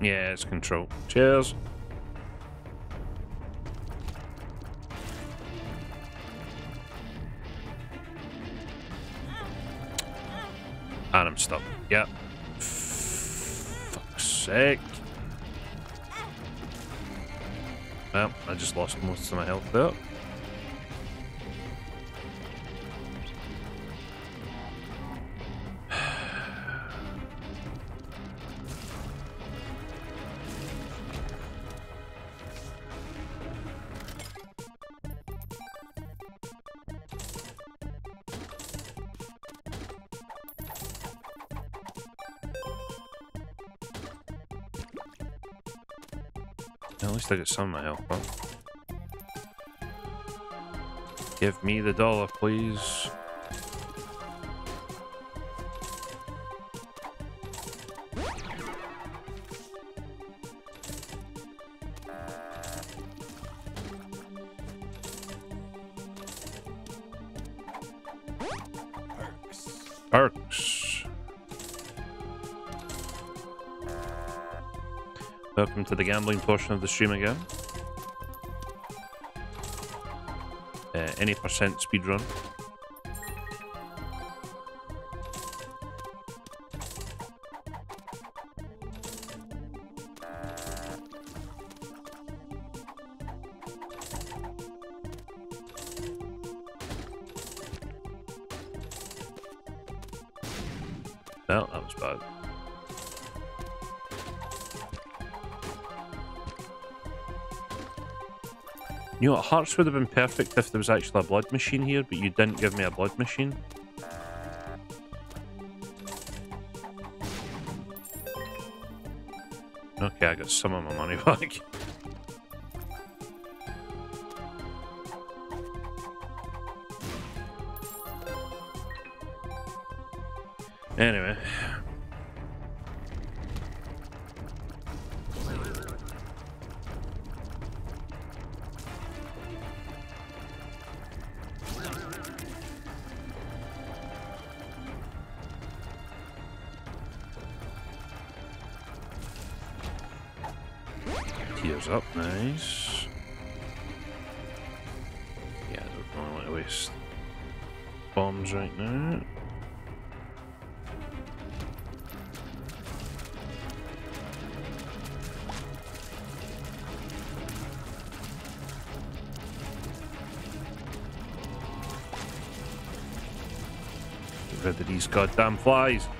Yeah, it's control. Cheers. Lost most of my health there. At least I get some of my health back. Give me the dollar, please. Welcome to the gambling portion of the stream again. Any percent speed You know Hearts would have been perfect if there was actually a blood machine here, but you didn't give me a blood machine. Okay, I got some of my money back. Goddamn flies.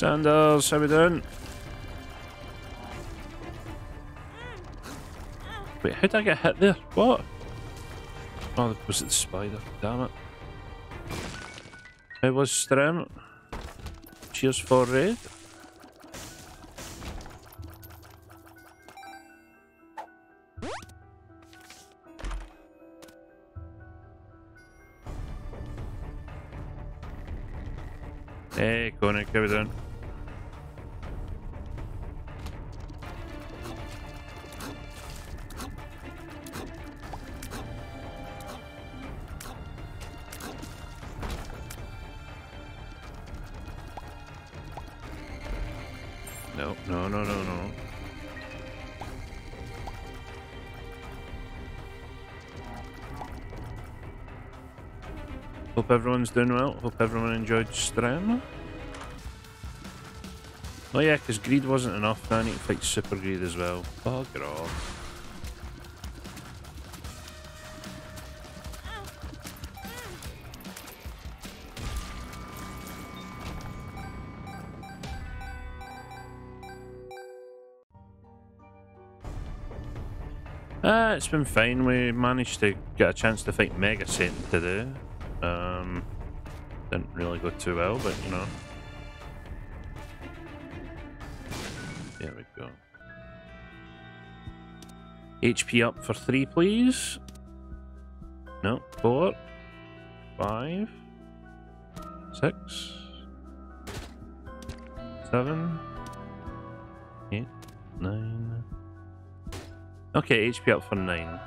Sandals, uh, how we doing? Wait, how did I get hit there? What? Oh, was it the spider? Damn it. It was Strem. Cheers for Raid. Hope everyone's doing well. Hope everyone enjoyed stream. Oh yeah, because greed wasn't enough. Now I need to fight super greed as well. Bugger off. Uh, it's been fine. We managed to get a chance to fight Mega Satan today. Go too well, but you know. There we go. HP up for three, please. No, four, five, six, seven, eight, nine. Okay, HP up for nine.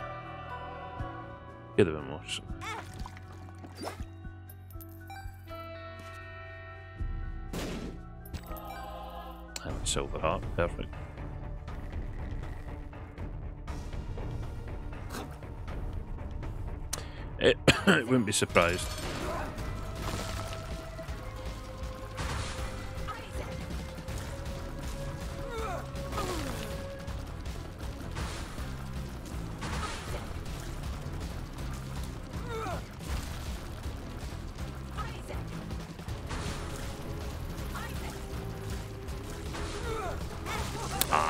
Could have been worse. Silver heart, perfect. It, it wouldn't be surprised.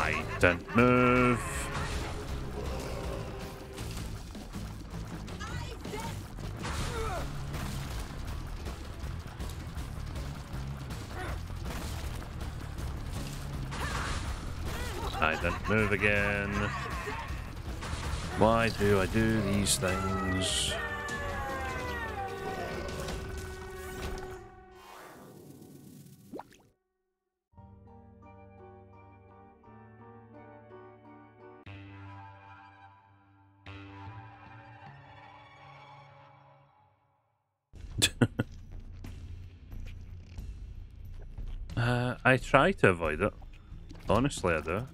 I don't move. I don't move again. Why do I do these things? I try to avoid it. Honestly, I do.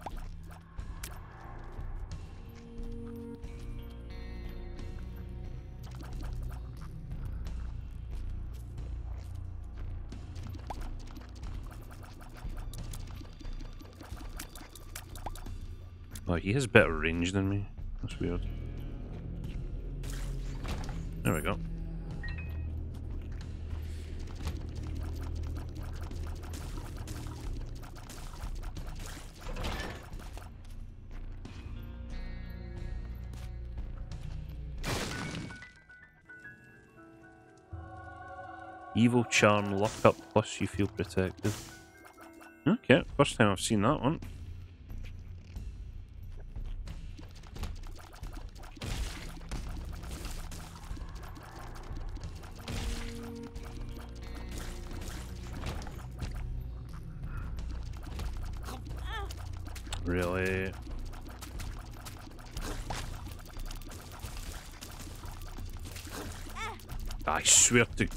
Oh, he has better range than me. That's weird. There we go. Evil charm, lock up, plus you feel protected. Okay, first time I've seen that one. Really? I swear to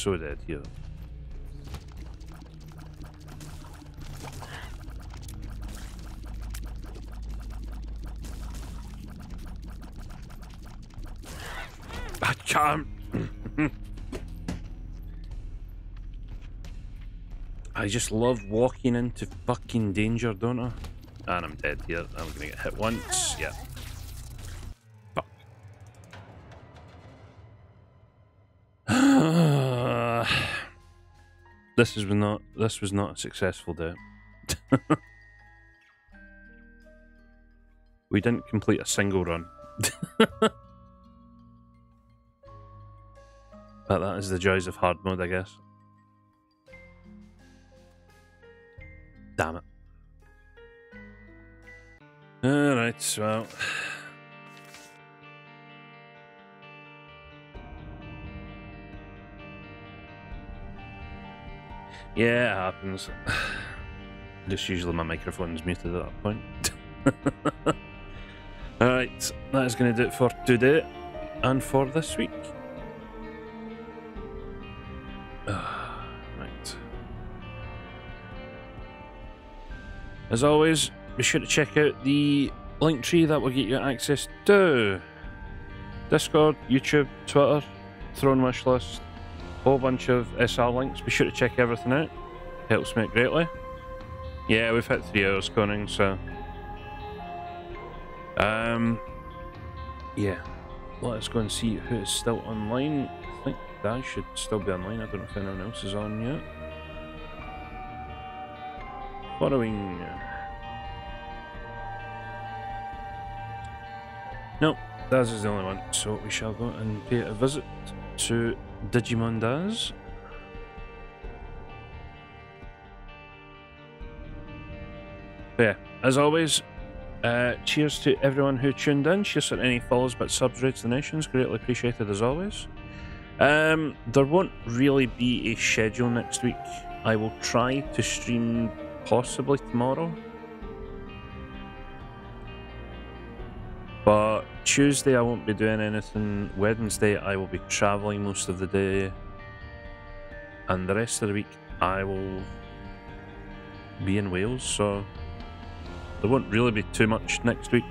So dead here. I can't. I just love walking into fucking danger, don't I? And I'm dead here. I'm gonna get hit once. Yeah. This was not this was not a successful day. we didn't complete a single run. but that is the joys of hard mode, I guess. Damn it. Alright, well. Yeah, it happens. Just usually my microphone's muted at that point. Alright, that is going to do it for today and for this week. right. As always, be sure to check out the link tree that will get you access to Discord, YouTube, Twitter, Throne Wishlist, whole bunch of SR links. Be sure to check everything out. Helps me greatly. Yeah, we've hit three hours, Conning, so. Um. Yeah. Let's go and see who is still online. I think Daz should still be online. I don't know if anyone else is on yet. Following. No, Daz is the only one, so we shall go and pay a visit to Digimon Daz. But yeah, as always, uh, cheers to everyone who tuned in. Cheers for any follows, but subs, rates, donations. Greatly appreciated as always. Um, there won't really be a schedule next week. I will try to stream possibly tomorrow. Tuesday I won't be doing anything. Wednesday I will be travelling most of the day. And the rest of the week I will be in Wales, so there won't really be too much next week.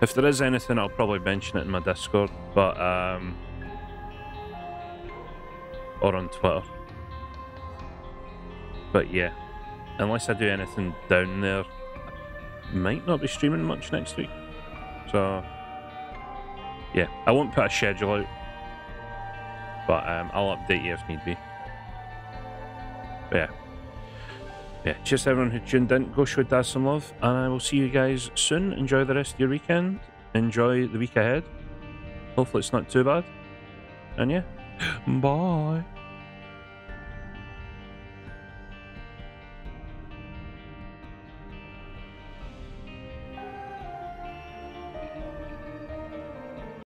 If there is anything, I'll probably mention it in my Discord, but um, or on Twitter. But yeah, unless I do anything down there, I might not be streaming much next week. So yeah, I won't put a schedule out, but um, I'll update you if need be. But yeah. Yeah, just everyone who tuned in, go show Daz some love, and I will see you guys soon. Enjoy the rest of your weekend. Enjoy the week ahead. Hopefully it's not too bad. And yeah, bye.